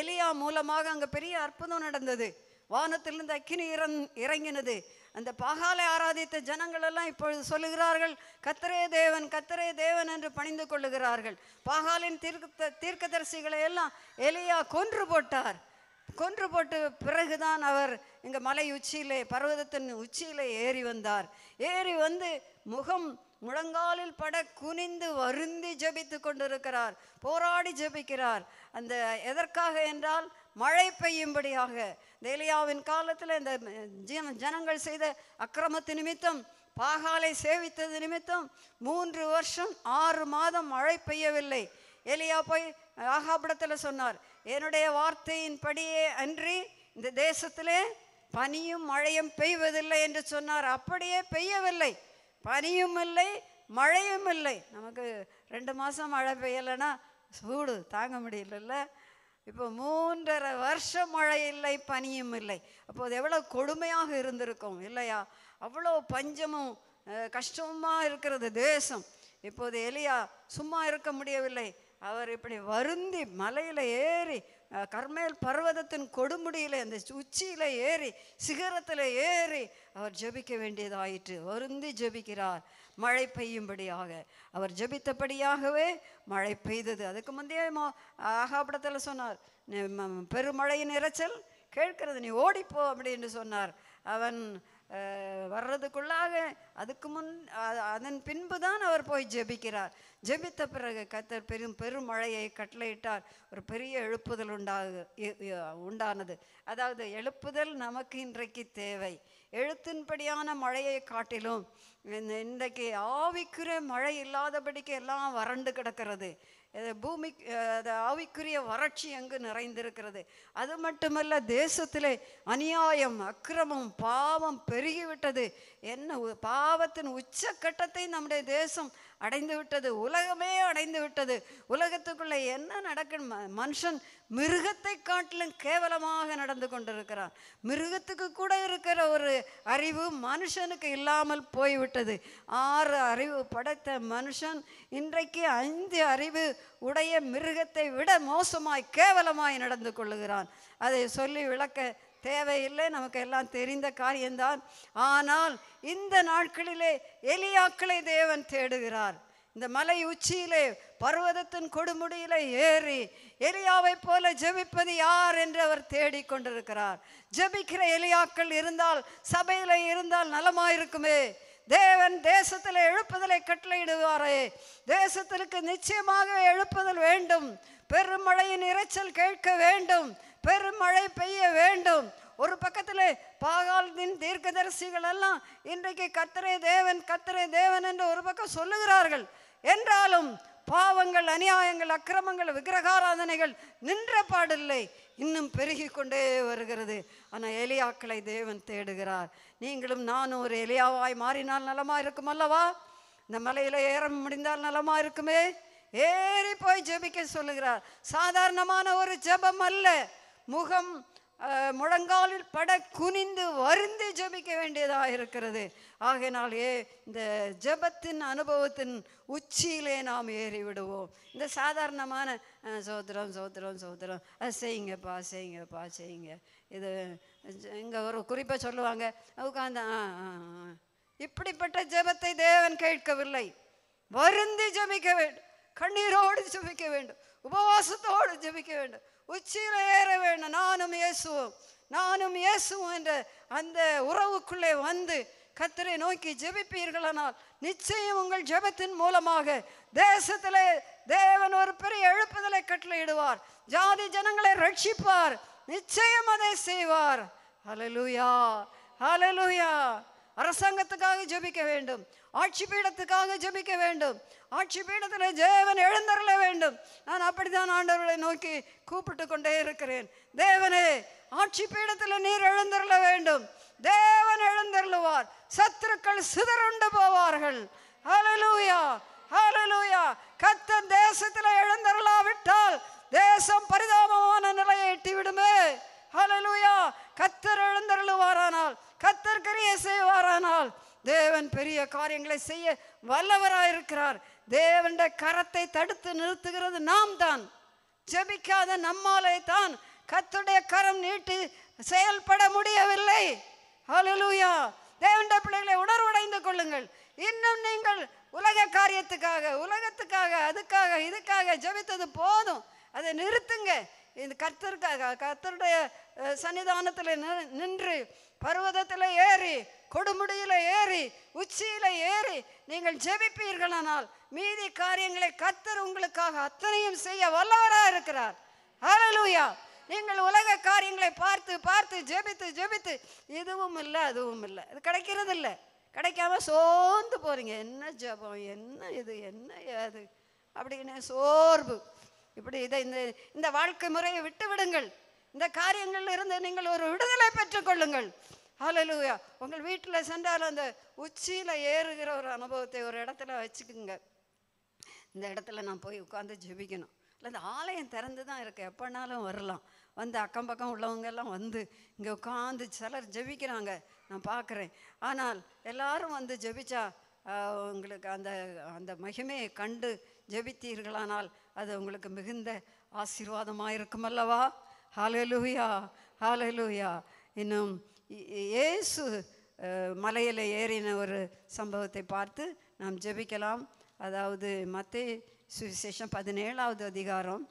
எலியா மூலமாக அங்கே பெரிய அற்புதம் நடந்தது. வானத்திலிருந்து அக்கினி இறங் இறங்கினது. அந்த பாகாலை ஆராதித்த ஜனங்கள் எல்லாம் இப்பொழுது சொல்லுகிறார்கள் கத்தரே தேவன் கத்தரே தேவன் என்று பணிந்து கொள்ளுகிறார்கள். பாகாலின் தீர்க்க தீர்க்கதரிசிகளை எல்லாம் எலியா கொன்று போட்டார். கொன்று போட்டு பிறகுதான் அவர் இங்க மலை உச்சியிலே பர்வதத்தின் உச்சியிலே ஏறி வந்தார். ஏறி வந்து முகம் முழங்காலில் பட குனிந்து வருந்தி ஜெபித்து கொண்டிருக்கிறார். போராடி ஜெபிக்கிறார். அந்த எதற்காக என்றால் மழை பெய்யும்படியாக. தேலியாவின் காலத்தில் இந்த ஜனங்கள் செய்த அக்கிரமத்து நிமித்தம் பாகாலை சேவித்தது நிமித்தம் மூன்று வருஷம் ஆறு மாதம் மழை பெய்யவில்லை. எலியா போய் ஆகாபிடத்தில் சொன்னார் என்னுடைய வார்த்தையின்படியே அன்றி இந்த தேசத்திலே பனியும் மழையும் பெய்வதில்லை என்று சொன்னார். அப்படியே பெய்யவில்லை. பனியும் இல்லை மழையும் இல்லை. நமக்கு ரெண்டு மாதம் மழை பெய்யலைன்னா சூடு தாங்க முடியலல்ல. இப்போ மூன்றரை வருஷம் மழை இல்லை பனியும் இல்லை. அப்போது எவ்வளோ கொடுமையாக இருந்திருக்கும் இல்லையா? அவ்வளோ பஞ்சமும் கஷ்டமாக இருக்கிறது தேசம். இப்போது எலியா சும்மா இருக்க முடியவில்லை. அவர் இப்படி வருந்தி மலையில் ஏறி கர்மேல் பர்வதத்தின் கொடுமுடியில் அந்த உச்சியில் ஏறி சிகரத்தில் ஏறி அவர் ஜெபிக்க வேண்டியதாயிற்று. வருந்தி ஜெபிக்கிறார். மழை பெய்யும்படியாக. அவர் ஜெபித்தபடியாகவே மழை பெய்தது. அதுக்கு முந்தைய ஆகாபடத்தில் சொன்னார் பெருமழையின் இரைச்சல் கேட்கிறது நீ ஓடிப்போ அப்படின்னு சொன்னார். அவன் வர்றதுக்குள்ளாக அதுக்கு முன் அதன் பின்பு தான் அவர் போய் ஜெபிக்கிறார். ஜெபித்த பிறகு கத்தர் பெரும் பெருமழையை கட்டளையிட்டார். ஒரு பெரிய எழுப்புதல் உண்டாகு இ- உண்டானது. அதாவது எழுப்புதல் நமக்கு இன்றைக்கு தேவை. எழுத்தின்படியான மழையை காட்டிலும் இந்த இன்றைக்கு ஆவிக்குரிய மழை இல்லாதபடிக்கு எல்லாம் வறண்டு கிடக்கிறது. பூமி ஆவிக்குரிய வறட்சி அங்கு நிறைந்திருக்கிறது. அது மட்டுமல்ல தேசத்தில் அநியாயம் அக்கிரமம் பாவம் பெருகிவிட்டது. என்ன பாவத்தின் உச்சக்கட்டத்தை நம்முடைய தேசம் அடைந்து விட்டது உலகமே அடைந்து விட்டது. உலகத்துக்குள்ளே என்ன நடக்கும் ம- மனுஷன் மிருகத்தை காட்டிலும் கேவலமாக நடந்து கொண்டிருக்கிறான். மிருகத்துக்கு கூட இருக்கிற ஒரு அறிவு மனுஷனுக்கு இல்லாமல் போய்விட்டது. ஆறு அறிவு படைத்த மனுஷன் இன்றைக்கு ஐந்து அறிவு உடைய மிருகத்தை விட மோசமாய் கேவலமாய் நடந்து கொள்ளுகிறான். அதை சொல்லி விளக்க தேவையில்லை நமக்கு எல்லாம் தெரிந்த காரியம்தான். ஆனால் இந்த நாட்களிலே எலியாக்களை தேவன் தேடுகிறார். இந்த மலை உச்சியிலே பர்வதத்தின் கொடுமுடியிலே ஏறி எலியாவை போல ஜெபிப்பது யார் என்று அவர் தேடிக் கொண்டிருக்கிறார். ஜெபிக்கிற எலியாக்கள் இருந்தால் சபையில இருந்தால் நலமாயிருக்குமே. தேவன் தேசத்தில் எழுப்புதலை கட்டளையிடுவாரே. தேசத்திற்கு நிச்சயமாக எழுப்புதல் வேண்டும். பெருமழையின் இரைச்சல் கேட்க வேண்டும். பெருமழை பெய்ய வேண்டும். ஒரு பக்கத்தில் பாகாலத்தின் தீர்க்கதரிசிகள் எல்லாம் இன்றைக்கு கத்தரே தேவன் கத்தரே தேவன் என்று ஒரு பக்கம் சொல்லுகிறார்கள். என்றாலும் பாவங்கள் அநியாயங்கள் அக்கிரமங்கள் விக்கிரகாராதனைகள் நின்ற பாடில்லை. இன்னும் பெருகி கொண்டே வருகிறது. ஆனால் எலியாக்களை தேவன் தேடுகிறார். நீங்களும் நானும் ஒரு எலியாவாய் மாறினால் நலமா இருக்கும் அல்லவா? இந்த மலையில ஏற முடிந்தால் நலமா இருக்குமே? ஏறி போய் ஜெபிக்க சொல்லுகிறார். சாதாரணமான ஒரு ஜெபம் அல்ல. முகம் முழங்காலில் பட குனிந்து வருந்தி ஜெபிக்க வேண்டியதாக இருக்கிறது. ஆகையினால் ஏ இந்த ஜெபத்தின் அனுபவத்தின் உச்சியிலே நாம் ஏறிவிடுவோம் இந்த சாதாரணமான சோத்திரம் சோத்திரம் சோத்திரம். அது செய்யுங்கப்பா செய்யுங்கப்பா செய்யுங்க. இது இங்கே ஒரு குறிப்பை சொல்லுவாங்க. உட்காந்து இப்படிப்பட்ட ஜெபத்தை தேவன் கேட்கவில்லை. வருந்தி ஜபிக்க வேண்டும் கண்ணீரோடு ஜபிக்க வேண்டும். உபவாசத்தோடு ஜெபிக்க வேண்டும். உச்சியில் ஏற வேணும். நானும் இயேசுவும். நானும் இயேசுவும் என்ற அந்த உறவுக்குள்ளே வந்து கத்தரை நோக்கி ஜெபிப்பீர்களானால் நிச்சயம் உங்கள் ஜெபத்தின் மூலமாக தேசத்திலே தேவன் ஒரு பெரிய எழுப்புதலை கட்டளையிடுவார். ஜாதி ஜனங்களை ரட்சிப்பார். நிச்சயம் அதை செய்வார். அலலுயா அலலுயா அரசாங்கத்துக்காக ஜெபிக்க வேண்டும். ஆட்சி பீடத்துக்காக ஜெபிக்க வேண்டும். ஆட்சி பீடத்தில் தேவன் எழுந்தருள வேண்டும். நான் அப்படித்தான் ஆண்டவர்களை நோக்கி கூப்பிட்டு கொண்டே இருக்கிறேன். தேவனே ஆட்சி பீடத்தில் நீர் எழுந்தருள வேண்டும். தேவன் எழுந்தருளுவார். சத்துருக்கள் சிதறுண்டு போவார்கள். ஹலலூயா ஹலலூயா கத்த தேசத்தில் எழுந்தருளாவிட்டால் தேசம் பரிதாபமான நிலையை எட்டிவிடுமே. விடுமே கத்தர் எழுந்தருளுவாரானால் கத்தர் கிரியை செய்வாரானால் தேவன் பெரிய காரியங்களை செய்ய வல்லவராயிருக்கிறார் தேவனுடைய கரத்தை தடுத்து நிறுத்துகிறது நாம் தான் ஜெபிக்காத நம்மாலே தான் கத்துடைய கரம் நீட்டி செயல்பட முடியவில்லை. ஹalleluya தேவண்ட பிள்ளைகளை உணர்வடைந்து கொள்ளுங்கள். இன்னும் நீங்கள் உலக காரியத்துக்காக உலகத்துக்காக அதுக்காக இதுக்காக ஜெபித்தது போதும். அதை நிறுத்துங்க. இந்த கர்த்தருக்காக கர்த்தருடைய சன்னிதானத்தில் நின்று பர்வதத்தில் ஏறி கொடுமுடியில் ஏறி உச்சியில் ஏறி நீங்கள் ஜெபிப்பீர்களானால் மீதி காரியங்களை கத்தர் உங்களுக்காக அத்தனையும் செய்ய வல்லவராக இருக்கிறார். ஹலலூயா நீங்கள் உலக காரியங்களை பார்த்து பார்த்து ஜெபித்து ஜெபித்து இதுவும் இல்லை அதுவும் இல்லை. இது கிடைக்கிறது இல்லை. கிடைக்காம சோர்ந்து போகிறீங்க என்ன ஜெபம்? என்ன இது? என்ன அது அப்படின்னு சோர்வு. இப்படி இதை இந்த இந்த வாழ்க்கை முறையை விட்டு விடுங்கள் இந்த காரியங்களில் இருந்து நீங்கள் ஒரு விடுதலை பெற்றுக்கொள்ளுங்கள். ஹலலூயா உங்கள் வீட்டில் சென்றால் அந்த உச்சியில் ஏறுகிற ஒரு அனுபவத்தை ஒரு இடத்துல வச்சுக்குங்க. இந்த இடத்துல நான் போய் உட்காந்து ஜெபிக்கணும். இல்லை இந்த ஆலயம் திறந்து தான் இருக்கு. எப்போனாலும் வரலாம். வந்து அக்கம் பக்கம் உள்ளவங்க எல்லாம் வந்து இங்கே உட்காந்து சிலர் ஜெபிக்கிறாங்க. நான் பார்க்குறேன். ஆனால் எல்லாரும் வந்து ஜெபிச்சா உங்களுக்கு அந்த அந்த மகிமையை கண்டு ஜெபித்தீர்களானால் அது உங்களுக்கு மிகுந்த ஆசீர்வாதமாக இருக்கும் அல்லவா ஹalleluya ஹalleluya இன்னும் அஹ், மலையில ஏறின ஒரு சம்பவத்தை பார்த்து நாம் ஜெபிக்கலாம். அதாவது மத்தேயு சுவிசேஷம் பதினேழாவது அதிகாரம்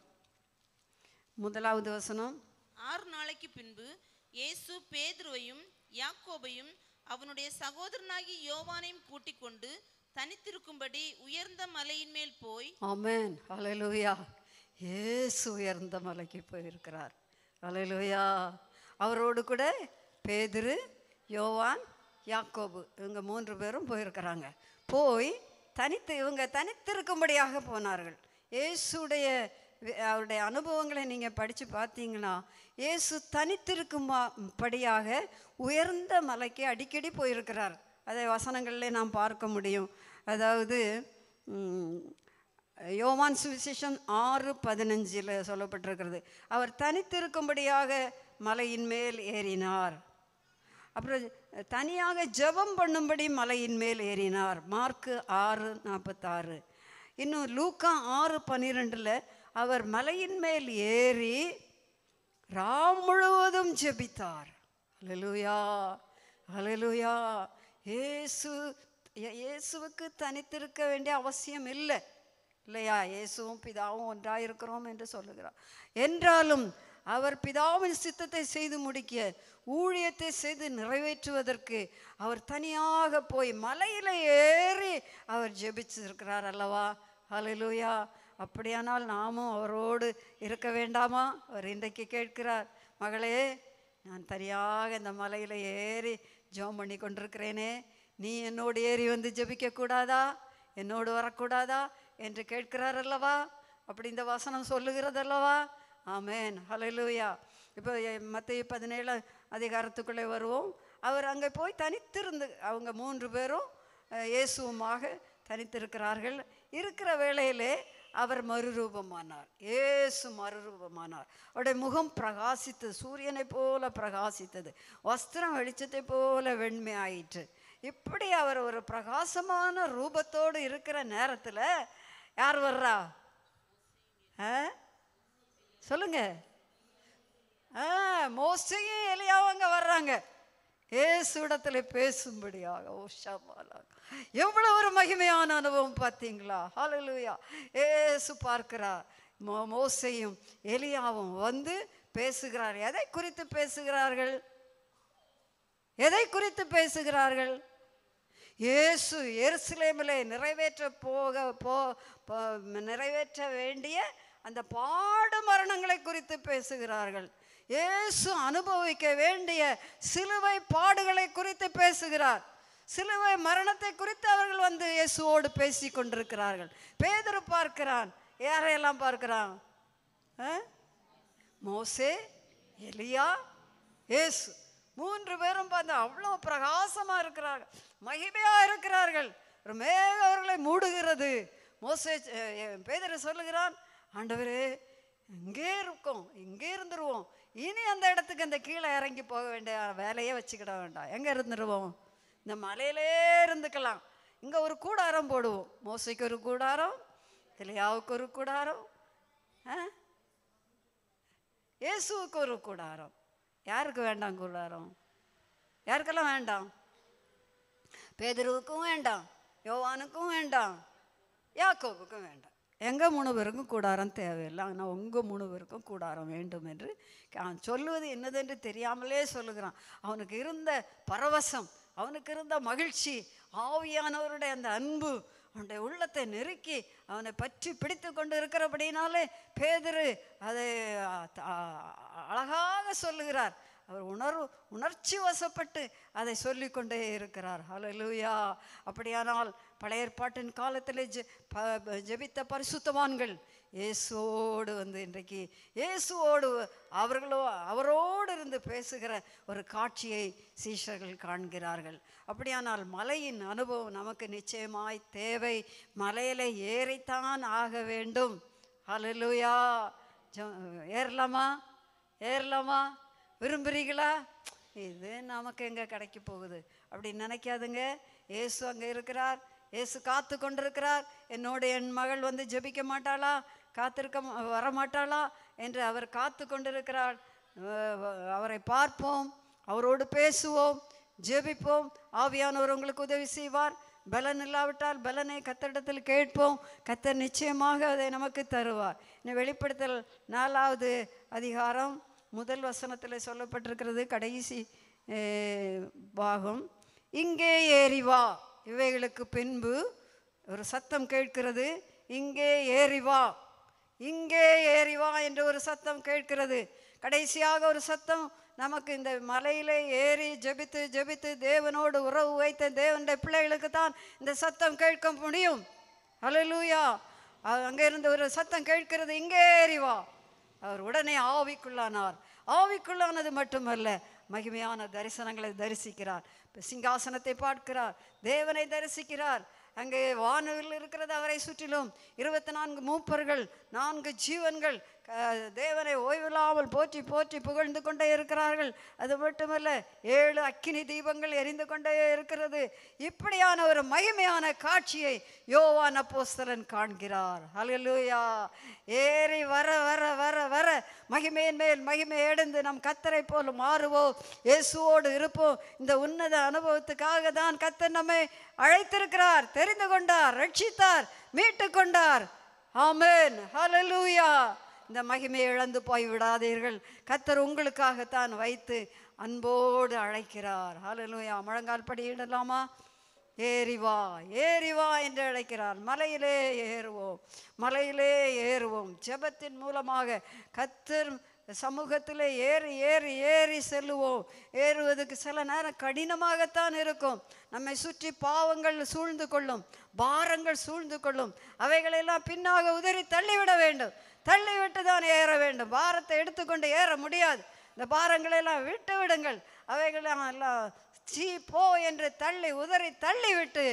முதலாவது வசனம். ஆறு நாளைக்கு பின்பு இயேசு பேதுருவையும் யாக்கோபையும் அவனுடைய சகோதரனாகி யோவானையும் கூட்டிக் கொண்டு தனித்திருக்கும்படி உயர்ந்த மலையின் மேல் போய் ஆமென் ஹalleluya இயேசு உயர்ந்த மலைக்கு போயிருக்கிறார். ஹalleluya அவரோடு கூட பேதுரு யோவான் யாக்கோபு இவங்க மூன்று பேரும் போயிருக்கிறாங்க. போய் தனித்து இவங்க தனித்திருக்கும்படியாக போனார்கள். இயேசுடைய அவருடைய அனுபவங்களை நீங்கள் படித்து பார்த்தீங்கன்னா இயேசு தனித்திருக்கும்படியாக உயர்ந்த மலைக்கு அடிக்கடி போயிருக்கிறார். அதை வசனங்களில் நாம் பார்க்க முடியும். அதாவது யோவான் சுவிசேஷம் ஆறு பதினஞ்சில் சொல்லப்பட்டிருக்கிறது. அவர் தனித்திருக்கும்படியாக மலையின் மேல் ஏறினார். அப்புறம் தனியாக ஜெபம் பண்ணும்படி மலையின் மேல் ஏறினார். மார்க்கு ஆறு நாற்பத்தாறு. இன்னும் லூக்கா ஆறு பன்னிரெண்டில் அவர் மலையின் மேல் ஏறி ராம் முழுவதும் ஜெபித்தார். அலலுயா அலலுயா இயேசு இயேசுவுக்கு தனித்திருக்க வேண்டிய அவசியம் இல்லை. இல்லையா? இயேசுவும் பிதாவும் ஒன்றாயிருக்கிறோம் என்று சொல்லுகிறார். என்றாலும் அவர் பிதாவின் சித்தத்தை செய்து முடிக்க ஊழியத்தை செய்து நிறைவேற்றுவதற்கு அவர் தனியாக போய் மலையில் ஏறி அவர் ஜெபிச்சிருக்கிறார் அல்லவா? அலலூயா அப்படியானால் நாமும் அவரோடு இருக்க வேண்டாமா? அவர் இன்றைக்கு கேட்கிறார் மகளே நான் தனியாக இந்த மலையில் ஏறி ஜெபம் பண்ணி கொண்டிருக்கிறேனே நீ என்னோடு ஏறி வந்து ஜெபிக்க கூடாதா என்னோடு வரக்கூடாதா? என்று கேட்கிறார் அல்லவா அப்படி இந்த வசனம் சொல்லுகிறதல்லவா? ஆமேன். ஹலலூயா இப்போ மத்திய பதினேழு அதிகாரத்துக்குள்ளே வருவோம். அவர் அங்கே போய் தனித்திருந்து அவங்க மூன்று பேரும் இயேசுவுமாக தனித்திருக்கிறார்கள். இருக்கிற வேளையிலே அவர் மறுரூபமானார். ஏசு மறுரூபமானார். அவருடைய முகம் பிரகாசித்தது. சூரியனைப் போல பிரகாசித்தது. வஸ்திரம் வெளிச்சத்தை போல வெண்மை ஆயிற்று இப்படி அவர் ஒரு பிரகாசமான ரூபத்தோடு இருக்கிற நேரத்தில் யார் வர்றா? ஆ? சொல்லுங்க. ஆ மோசையும் எலியாவும் அங்கே வர்றாங்க. ஏசுடத்தில் பேசும்படியாக. ஓ எவ்வளோ ஒரு மகிமையான அனுபவம் பார்த்தீங்களா? ஹalleluya. ஏசு பார்க்கிறார். மோ மோசையும் எலியாவும் வந்து பேசுகிறார் எதை குறித்து பேசுகிறார்கள்? எதை குறித்து பேசுகிறார்கள்? இயேசு எருசலேமிலே நிறைவேற்ற போக போ நிறைவேற்ற வேண்டிய அந்த பாடு மரணங்களை குறித்து பேசுகிறார்கள். இயேசு அனுபவிக்க வேண்டிய சிலுவை பாடுகளை குறித்து பேசுகிறார். சிலுவை மரணத்தை குறித்து அவர்கள் வந்து இயேசுவோடு பேசி கொண்டிருக்கிறார்கள். பேதர் பார்க்கிறான். யாரையெல்லாம் பார்க்கிறான்? ஆ? மோசே எலியா இயேசு. மூன்று பேரும் பார்த்து அவ்வளோ பிரகாசமாக இருக்கிறார்கள். மகிமையாக இருக்கிறார்கள். ஒரு மேக அவர்களை மூடுகிறது. மோசே அஹ், சொல்லுகிறான் ஆண்டவரே இங்கே இருக்கோம் இங்கே இருந்துருவோம். இனி அந்த இடத்துக்கு அந்த கீழே இறங்கி போக வேண்டிய வேலையே வச்சுக்கிட வேண்டாம். எங்கே இருந்துருவோம்? இந்த மலையிலே இருந்துக்கலாம். இங்கே ஒரு கூடாரம் போடுவோம். மோசைக்கு ஒரு கூடாரம் எலியாவுக்கு ஒரு கூடாரம் ஆ இயேசுவுக்கு ஒரு கூடாரம். யாருக்கு வேண்டாம் கூடாரம் யாருக்கெல்லாம் வேண்டாம்? பேதருவுக்கும் வேண்டாம் யோவானுக்கும் வேண்டாம் யாக்கோவுக்கும் வேண்டாம். எங்கள் மூணு பேருக்கும் கூடாரம் தேவையில்லை. ஆனால் உங்கள் மூணு பேருக்கும் கூடாரம் வேண்டும் என்று அவன் சொல்லுவது என்னதென்று தெரியாமலே சொல்லுகிறான். அவனுக்கு இருந்த பரவசம் அவனுக்கு இருந்த மகிழ்ச்சி ஆவியானவருடைய அந்த அன்பு அவனுடைய உள்ளத்தை நெருக்கி அவனை பற்றி பிடித்து கொண்டு இருக்கிறபடினாலே பேதரு அதை அழகாக சொல்லுகிறார். அவர் உணர்வு உணர்ச்சி வசப்பட்டு அதை சொல்லிக்கொண்டே இருக்கிறார். ஹலலூயா அப்படியானால் பழைய ஏற்பாட்டின் காலத்தில் ஜெ ப- ஜெபித்த பரிசுத்தவான்கள் இயேசுவோடு வந்து இன்றைக்கு இயேசுவோடு அவர்களோ அவரோடு இருந்து பேசுகிற ஒரு காட்சியை சீஷர்கள் காண்கிறார்கள். அப்படியானால் மலையின் அனுபவம் நமக்கு நிச்சயமாய் தேவை. மலையில் ஏறித்தான் ஆக வேண்டும். அலலுயா ஏறலாமா? ஏறலாமா? விரும்புறீங்களா இது நமக்கு எங்கே கிடைக்க போகுது? அப்படி நினைக்காதுங்க. இயேசு அங்கே இருக்கிறார். இயேசு காத்து கொண்டிருக்கிறார். என்னோட என் மகள் வந்து ஜெபிக்க மாட்டாளா? காத்திருக்க வரமாட்டாளா என்று அவர் காத்து கொண்டிருக்கிறார். அவரை பார்ப்போம் அவரோடு பேசுவோம் ஜெபிப்போம். ஆவியானவர் உங்களுக்கு உதவி செய்வார். பலன் இல்லாவிட்டால் பலனை கத்தரிடத்தில் கேட்போம். கத்தர் நிச்சயமாக அதை நமக்கு தருவார். இந்த வெளிப்படுத்தல் நாலாவது அதிகாரம் முதல் வசனத்தில் சொல்லப்பட்டிருக்கிறது. கடைசி பாகம். இங்கே ஏறி வா. இவைகளுக்கு பின்பு ஒரு சத்தம் கேட்கிறது. இங்கே ஏறிவா இங்கே ஏறி வா என்று ஒரு சத்தம் கேட்கிறது. கடைசியாக ஒரு சத்தம் நமக்கு இந்த மலையிலே ஏறி ஜெபித்து ஜெபித்து தேவனோடு உறவு வைத்த தேவனுடைய பிள்ளைகளுக்கு தான் இந்த சத்தம் கேட்க முடியும். அலலூயா அ- அங்கே இருந்து ஒரு சத்தம் கேட்கிறது இங்கே ஏறி வா. அவர் உடனே ஆவிக்குள்ளானார். ஆவிக்குள்ளானது மட்டுமல்ல மகிமையான தரிசனங்களை தரிசிக்கிறார். சிங்காசனத்தை பார்க்கிறார் தேவனை தரிசிக்கிறார். அங்கே வானவில் இருக்கிறது அவரை சுற்றிலும். இருபத்தி நான்கு மூப்பர்கள் நான்கு ஜீவன்கள் தேவனை ஓய்வில்லாமல் போற்றி போற்றி புகழ்ந்து கொண்டே இருக்கிறார்கள். அது மட்டுமல்ல ஏழு அக்கினி தீபங்கள் எரிந்து கொண்டே இருக்கிறது. இப்படியான ஒரு மகிமையான காட்சியை யோவான் அப்போஸ்தரன் காண்கிறார். ஹalleluya. ஏறி வர வர வர வர. மகிமையின் மேல் மகிமை எடுந்து நம் கத்தரை போல் மாறுவோம். இயேசுவோடு இருப்போம். இந்த உன்னத அனுபவத்துக்காக தான் கத்தர் நம்மை அழைத்திருக்கிறார். தெரிந்து கொண்டார் ரட்சித்தார் மீட்டு கொண்டார். ஆமேன். ஹலலூயா இந்த மகிமையை இழந்து போய் விடாதீர்கள். கத்தர் உங்களுக்காகத்தான் வைத்து அன்போடு அழைக்கிறார். ஹalleluya முழங்கால் படியிடலாமா ஏறி வா ஏறி வா என்று அழைக்கிறார். மலையிலே ஏறுவோம் மலையிலே ஏறுவோம். ஜெபத்தின் மூலமாக கத்தர் சமூகத்திலே ஏறி ஏறி ஏறி செல்லுவோம். ஏறுவதற்கு சில நேரம் கடினமாகத்தான் இருக்கும். நம்மை சுற்றி பாவங்கள் சூழ்ந்து கொள்ளும் பாரங்கள் சூழ்ந்து கொள்ளும். அவைகளெல்லாம் பின்னாக உதறி தள்ளிவிட வேண்டும். தள்ளிவிட்டு தான் ஏற வேண்டும். பாரத்தை எடுத்துக்கொண்டு ஏற முடியாது. இந்த பாரங்களெல்லாம் விட்டு விடுங்கள். அவைகளெல்லாம் எல்லாம் சீ போ என்று தள்ளி உதறி தள்ளிவிட்டு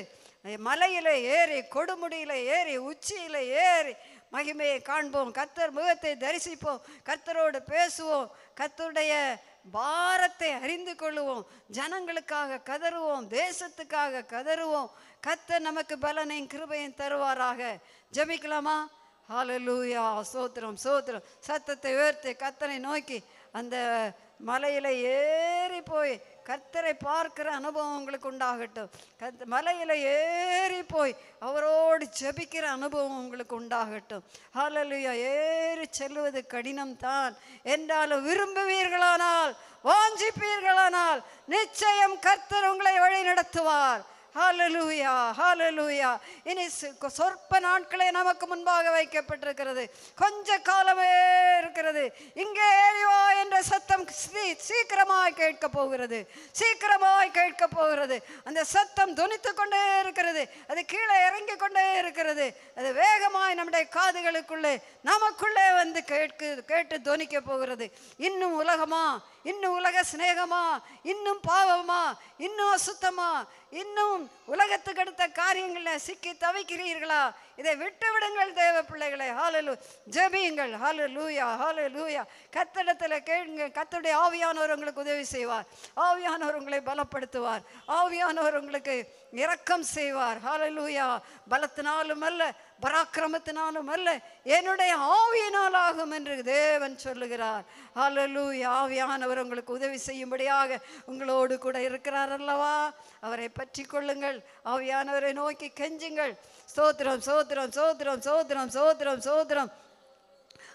மலையில ஏறி கொடுமுடியில ஏறி உச்சியில ஏறி மகிமையை காண்போம். கத்தர் முகத்தை தரிசிப்போம். கத்தரோடு பேசுவோம். கத்தருடைய பாரத்தை அறிந்து கொள்ளுவோம். ஜனங்களுக்காக கதறுவோம். தேசத்துக்காக கதறுவோம். கத்தர் நமக்கு பலனையும் கிருபையும் தருவாராக. ஜபிக்கலாமா? ஹாலலூயா சோத்திரம் சோத்திரம். சத்தத்தை உயர்த்து கத்தனை நோக்கி அந்த மலையில் ஏறி போய் கர்த்தரை பார்க்கிற அனுபவம் உங்களுக்கு உண்டாகட்டும். கத் மலையில் ஏறி போய் அவரோடு ஜெபிக்கிற அனுபவம் உங்களுக்கு உண்டாகட்டும். ஹாலலுயா ஏறி செல்வது கடினம் தான் என்றாலும் விரும்புவீர்களானால் வாஞ்சிப்பீர்களானால் நிச்சயம் கர்த்தர் உங்களை வழி நடத்துவார் ஹாலலூயா ஹாலலூயா இனி சொற்ப நாட்களே நமக்கு முன்பாக வைக்கப்பட்டிருக்கிறது. கொஞ்ச காலமே இருக்கிறது. இங்கே ஏறிவா என்ற சத்தம் சீ- சீக்கிரமாய் கேட்க போகிறது. சீக்கிரமாய் கேட்க போகிறது. அந்த சத்தம் துணித்து கொண்டே இருக்கிறது. அது கீழே இறங்கி கொண்டே இருக்கிறது. அது வேகமாய் நம்முடைய காதுகளுக்குள்ளே நமக்குள்ளே வந்து கேட்கு கேட்டு துணிக்க போகிறது. இன்னும் உலகமா இன்னும் உலக சிநேகமா? இன்னும் பாவமா? இன்னும் அசுத்தமா? இன்னும் உலகத்துக்கு அடுத்த காரியங்களில் சிக்கி தவிக்கிறீர்களா? இதை விட்டு விடுங்கள் தேவ பிள்ளைகளை. ஹாலலு ஜெபியுங்கள். ஹாலு லூயா ஹாலு லூயா கத்தடத்தில் கேளுங்க. கத்தருடைய ஆவியானவர் உங்களுக்கு உதவி செய்வார். ஆவியானவர் உங்களை பலப்படுத்துவார். ஆவியானவர் உங்களுக்கு இரக்கம் செய்வார். ஹாலலூயா பலத்தினாலும் அல்ல பராக்கிரமத்தினாலும் அல்ல என்னுடைய ஆவியினாலாகும் என்று தேவன் சொல்லுகிறார். அலலு ஆவியானவர் உங்களுக்கு உதவி செய்யும்படியாக உங்களோடு கூட இருக்கிறார் அல்லவா? அவரை பற்றி கொள்ளுங்கள் ஆவியானவரை நோக்கி கெஞ்சுங்கள். சோத்திரம் சோத்திரம் சோத்திரம் சோத்திரம் சோத்திரம் சோத்திரம்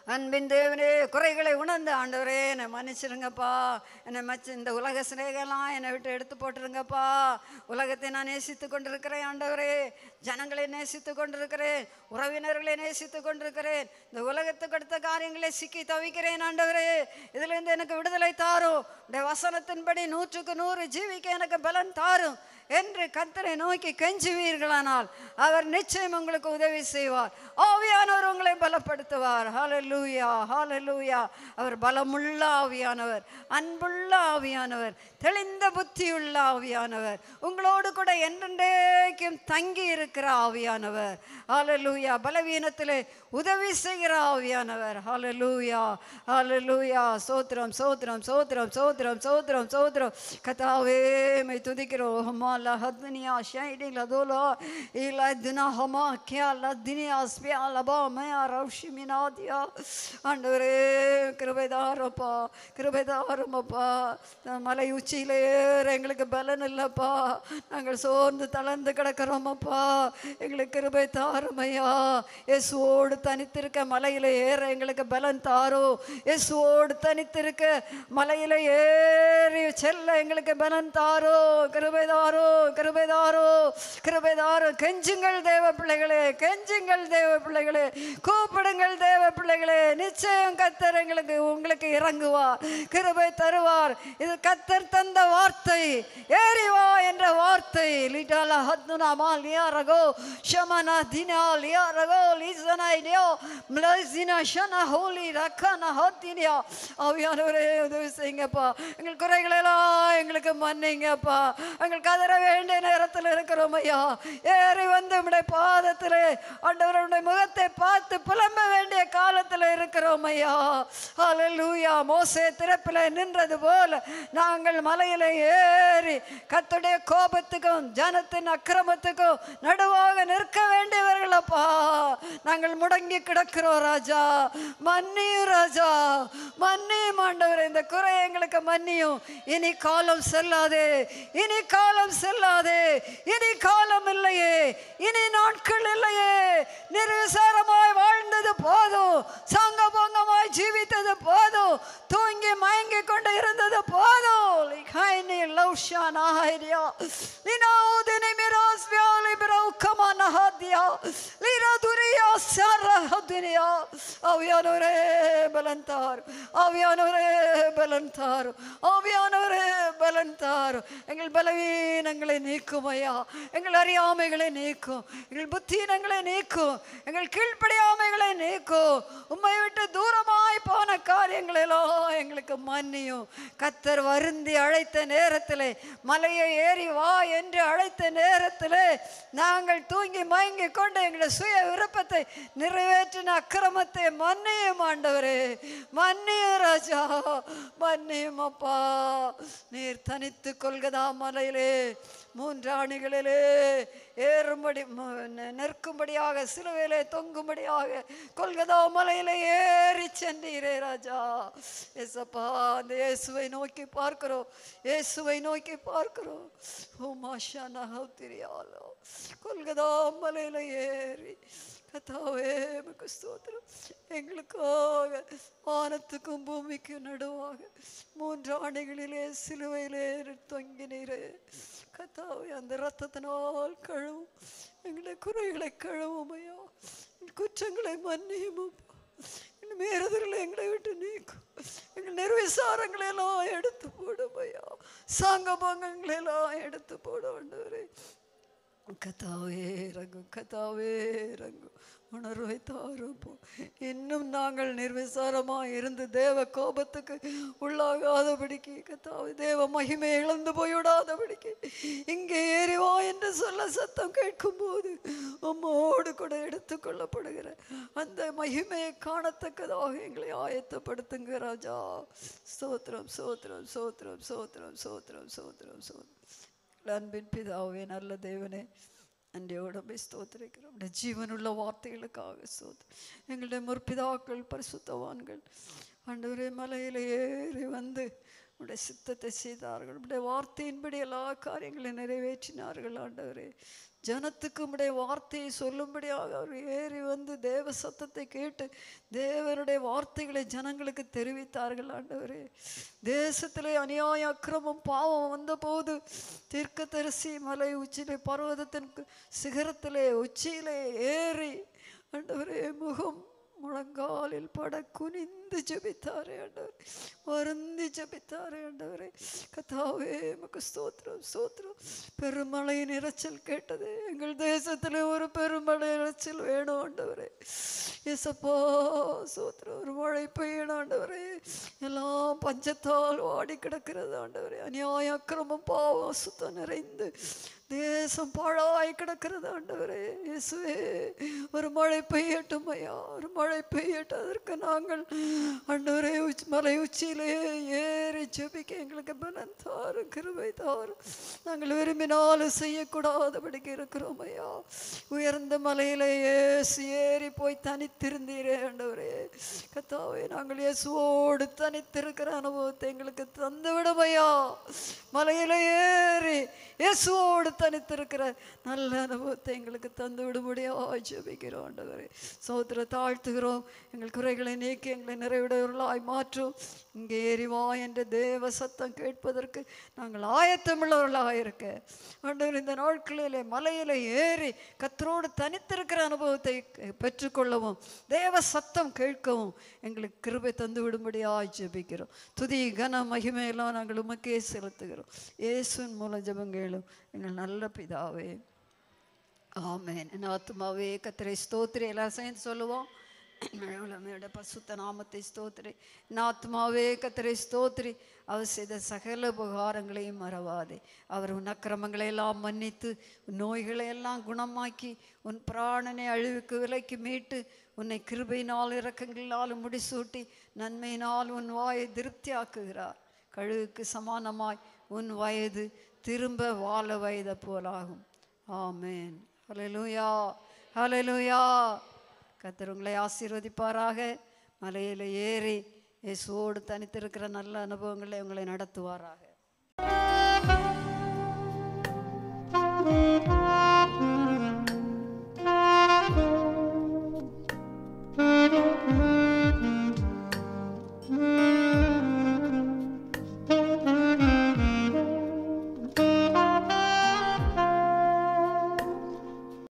அன்பின் தேவனே குறைகளை உணர்ந்து ஆண்டவரே என்னை மன்னிச்சிருங்கப்பா. என்னை மச்சு இந்த உலக சிநேகம்லாம் என்னை விட்டு எடுத்து போட்டுருங்கப்பா. உலகத்தை நான் நேசித்து கொண்டிருக்கிறேன் ஆண்டவரே. ஜனங்களை நேசித்து கொண்டிருக்கிறேன். உறவினர்களை நேசித்து கொண்டிருக்கிறேன். இந்த உலகத்துக்கு அடுத்த காரியங்களை சிக்கி தவிக்கிறேன் ஆண்டவரே. இதிலிருந்து எனக்கு விடுதலை தாரும். இந்த வசனத்தின்படி நூற்றுக்கு நூறு ஜீவிக்க எனக்கு பலன் தாரும். என்று கத்தரை நோக்கி கெஞ்சுவீர்களானால் அவர் நிச்சயம் உங்களுக்கு உதவி செய்வார். ஆவியானவர் உங்களை பலப்படுத்துவார். ஹாலலூயா ஹாலலூயா அவர் பலமுள்ள ஆவியானவர் அன்புள்ள ஆவியானவர். தெளிந்த புத்தியுள்ள ஆவியானவர். உங்களோடு கூட என்றென்றைக்கும் தங்கி இருக்கிற ஆவியானவர். ஹாலலூயா பலவீனத்தில் உதவி செய்கிற ஆவியானவர். ஹாலலூயா ஹாலலூயா சோத்திரம் சோத்திரம் சோத்திரம் சோத்திரம் சோத்திரம் சோத்திரம். கதாவே மை துதிக்கிறோம். ஹமா லஹத்னியா ஷைடி லதோலா இல தினா ஹமா கியா லத்னியா ஸ்பியா லபா மயா ரௌஷி மினாதியா. ஆண்டவரே கிருபைதாரப்பா கிருபைதாரமப்பா. மலை உச்சியில் ஏற எங்களுக்கு பலன் இல்லைப்பா. நாங்கள் சோர்ந்து தளர்ந்து கிடக்கிறோமப்பா எங்களுக்கு கிருபை தாருமையா இயேசுவோடு தனித்திருக்க மலையில ஏற எங்களுக்கு பலன் தாரோ. இயேசுவோடு தனித்திருக்க மலையில ஏறி செல்ல எங்களுக்கு பலன் தாரோ. கிருபை தாரோ கிருபை தாரோ. கிருபை தாரோ. கெஞ்சுங்கள் தேவ பிள்ளைகளே கெஞ்சுங்கள் தேவ பிள்ளைகளே. கூப்பிடுங்கள் தேவ பிள்ளைகளே. நிச்சயம் கத்தர் எங்களுக்கு உங்களுக்கு இறங்குவார். கிருபை தருவார். இது கத்தர் தந்த வார்த்தை ஏறிவா என்ற வார்த்தை. லிட்டாலா ஹத்னுனா மா லியா ரகோ ஷமனா தினா லியா ரகோ லீசனா இடியோ மிளசினா ஷனா ஹோலி ரக்கனா ஹத்தினியா. ஆவியானவரே உதவி செய்யுங்கப்பா. எங்கள் குறைகளெல்லாம் எங்களுக்கு மன்னிங்கப்பா. எங்கள் கதற வேண்டிய நேரத்தில் இருக்கிறோம் ஐயா. ஏறி வந்து உடைய பாதத்தில் ஆண்டவருடைய முகத்தை பார்த்து புலம்ப வேண்டிய காலத்தில் இருக்கிறோம் ஐயா. அலலூயா மோசே திறப்பில் நின்றது போல நாங்கள் மலையில ஏறி கத்துடைய கோபத்துக்கும் ஜனத்தின் அக்கிரமத்துக்கும் நடுவாக நிற்க வேண்டியவர்களப்பா. நாங்கள் முடங்கி கிடக்கிறோம் ராஜா. மன்னியும் ராஜா. மன்னியும் ஆண்டவர் இந்த குறை எங்களுக்கு மன்னியும். இனி காலம் செல்லாதே. இனி காலம் செல்லாதே. இனி காலம் இல்லையே. இனி நாட்கள் இல்லையே. நிர்விசாரமாய் வாழ்ந்தது போதும். சாங்கபோங்கமாய் ஜீவித்தது போதும். தூங்கி மயங்கி கொண்டு இருந்தது போதும். ခိုင်းနေလှောက်ရှာနာဟဲ့ရလင်းအောင်တဲ့နေမ பிரௌக்கமா நஹாதியா லிரதுரியா சரஹதுனியா ஆவியானவரே பலன் தார் ஆவியானவரே பலன் தார் ஆவியானவரே பலன் தார் எங்கள் பலவீனங்களை நீக்கும் ஐயா எங்கள் அறியாமைகளை நீக்கும் எங்கள் புத்தீனங்களை நீக்கும் எங்கள் கீழ்ப்படியாமைகளை நீக்கும் உம்மை விட்டு தூரமாய் போன காரியங்களெல்லாம் எங்களுக்கு மன்னியும் கத்தர் வருந்தி அழைத்த நேரத்திலே மலையை ஏறி வா என்று அழைத்த நேரத்திலே நாங்கள் தூங்கி மயங்கி கொண்டு எங்களை சுய விருப்பத்தை நிறைவேற்றின அக்கிரமத்தை மன்னியும் ஆண்டவரே. மன்னியும் ராஜா. மன்னியும் அப்பா. நீர் தனித்து கொள்கதா மலையிலே. மூன்று ஆணிகளிலே ஏறும்படி நிற்கும்படியாக சிலுவையிலே தொங்கும்படியாக கொல்கதா மலையிலே ஏறி சென்றீரே ராஜா. எசப்பா அந்த இயேசுவை நோக்கி பார்க்கிறோம். இயேசுவை நோக்கி பார்க்கிறோம். ஓ மாஷா நகத்திரியாலோ. கொல்கதா மலையில ஏறி கத்தாவே உமக்கு ஸ்தோத்திரம். எங்களுக்காக வானத்துக்கும் பூமிக்கும் நடுவாக மூன்று ஆணைகளிலே சிலுவையிலே தொங்கினீரே. கத்தாவே அந்த ரத்தத்தினால் கழுவும். எங்களை குறைகளை கழுவும் ஐயா. குற்றங்களை மன்னியும் அப்பா. எங்களை விட்டு நீக்கும். எங்கள் நிர்விசாரங்களை எல்லாம் எடுத்து போடும் ஐயா. சாங்க பாங்கங்களை எல்லாம் எடுத்து போட வேண்டவரே கத்தாவே இறங்கும். கத்தாவே இறங்கும். உணர்வை தாருப்போம் இன்னும் நாங்கள் நிர்விசாரமாக இருந்து தேவ கோபத்துக்கு உள்ளாகாதபடிக்கு கத்தாவை தேவ மகிமை இழந்து போய்விடாதபடிக்கு இங்கே ஏறிவா என்று சொல்ல சத்தம் கேட்கும்போது உம்மோடு கூட எடுத்துக்கொள்ளப்படுகிற அந்த மகிமையை காணத்தக்கதாக எங்களை ஆயத்தப்படுத்துங்க ராஜா. சோத்திரம் சோத்திரம் சோத்திரம் சோத்திரம் சோத்திரம் சோத்திரம் சோத்திரம். அன்பின் பிதாவே நல்ல தேவனே அன்றையோட போய் ஸ்தோத்திரிக்கிறோம் உடைய ஜீவனுள்ள வார்த்தைகளுக்காக ஸ்தோத்திரம். எங்களுடைய முற்பிதாக்கள் பரிசுத்தவான்கள் ஆண்டவரே மலையில ஏறி வந்து உடைய சித்தத்தை செய்தார்கள். உடைய வார்த்தையின்படி எல்லா காரியங்களையும் நிறைவேற்றினார்கள் ஆண்டவரே. ஜனத்துக்கு உடைய வார்த்தையை சொல்லும்படியாக அவர் ஏறி வந்து தேவ சத்தத்தை கேட்டு தேவனுடைய வார்த்தைகளை ஜனங்களுக்கு தெரிவித்தார்கள் ஆண்டவரே. தேசத்திலே அநியாய அக்கிரமம் பாவம் வந்தபோது தீர்க்கதரிசி மலை உச்சியிலே பர்வதத்தின் சிகரத்திலே உச்சியிலே ஏறி ஆண்டவரே முகம் முழங்காலில் பட குனிந்து ஜெபித்தாரே ஆண்டவர் வருந்தி ஜெபித்தாரே ஆண்டவரே கத்தாவே மக்கு ஸ்தோத்திரம் ஸ்தோத்திரம் பெருமழையின் இரைச்சல் கேட்டது எங்கள் தேசத்தில் ஒரு பெருமழை இரைச்சல் வேணும் ஆண்டவரே எசப்பா ஸ்தோத்திரம் ஒரு மழை பெய்யணும் ஆண்டவரே எல்லாம் பஞ்சத்தால் வாடி கிடக்கிறது ஆண்டவரே அநியாய அக்கிரமம் பாவம் சுத்தம் நிறைந்து தேசம் பாழாய் கிடக்கிறது ஆண்டவரே இயேசுவே ஒரு மழை பெய்யட்டும் ஐயா ஒரு மழை பெய்யட்டும் அதற்கு நாங்கள் அண்டவரே உச்சி மலை உச்சியிலே ஏறி ஜெபிக்க எங்களுக்கு பலன் தாரும் கிருபை தாரும். நாங்கள் விரும்பினாலும் செய்யக்கூடாதபடிக்கு இருக்கிறோம் ஐயா. உயர்ந்த மலையிலே ஏசு ஏறி போய் தனித்திருந்தீரே ஆண்டவரே. கத்தாவே நாங்கள் இயேசுவோடு தனித்திருக்கிற அனுபவத்தை எங்களுக்கு தந்துவிடும் ஐயா. மலையில ஏறி இயேசுவோடு தனித்திருக்கிற நல்ல அனுபவத்தை எங்களுக்கு தந்து விடும்படியா ஜெபிக்கிறோம் ஆண்டவரே. சோத்திர தாழ்த்துகிறோம் எங்கள் குறைகளை நீக்கி எங்களை நிறைவிடவர்களாய் மாற்றும் இங்கே எரிவா என்ற தேவ சத்தம் கேட்பதற்கு நாங்கள் ஆயத்தமுள்ளவர்களாக இருக்க. ஆண்டவர் இந்த நாட்களிலே மலையில ஏறி கத்தரோடு தனித்திருக்கிற அனுபவத்தை பெற்றுக்கொள்ளவும் தேவ சத்தம் கேட்கவும் எங்களுக்கு கிருபை தந்து விடும்படியாய் ஜெபிக்கிறோம். துதி கன மகிமையெல்லாம் நாங்கள் உமக்கே செலுத்துகிறோம். இயேசுவின் மூலம் ஜபங்களும் எங்கள் நல்ல பிதாவே. ஆமேன். என் ஆத்மாவே கத்திரை ஸ்தோத்திரி எல்லாம் சேர்ந்து சொல்லுவோம். உலமையோட பசுத்த நாமத்தை ஸ்தோத்திரி. நாத்மாவே கத்திரை ஸ்தோத்திரி. அவர் செய்த சகல உபகாரங்களையும் மறவாதே. அவர் உன் அக்கிரமங்களை எல்லாம் மன்னித்து உன் நோய்களை எல்லாம் குணமாக்கி உன் பிராணனை அழிவுக்கு விலைக்கு மீட்டு உன்னை கிருபையினால் இறக்கங்களாலும் முடிசூட்டி நன்மையினால் உன் வாயை திருப்தியாக்குகிறார். கழுவுக்கு சமானமாய் உன் வயது திரும்ப வாழ வயதை போலாகும். ஆமேன். ஹalleluya. ஹalleluya. கத்தர் உங்களை ஆசீர்வதிப்பாராக. மலையில் ஏறி இயேசுவோடு தனித்திருக்கிற நல்ல அனுபவங்களை உங்களை நடத்துவாராக.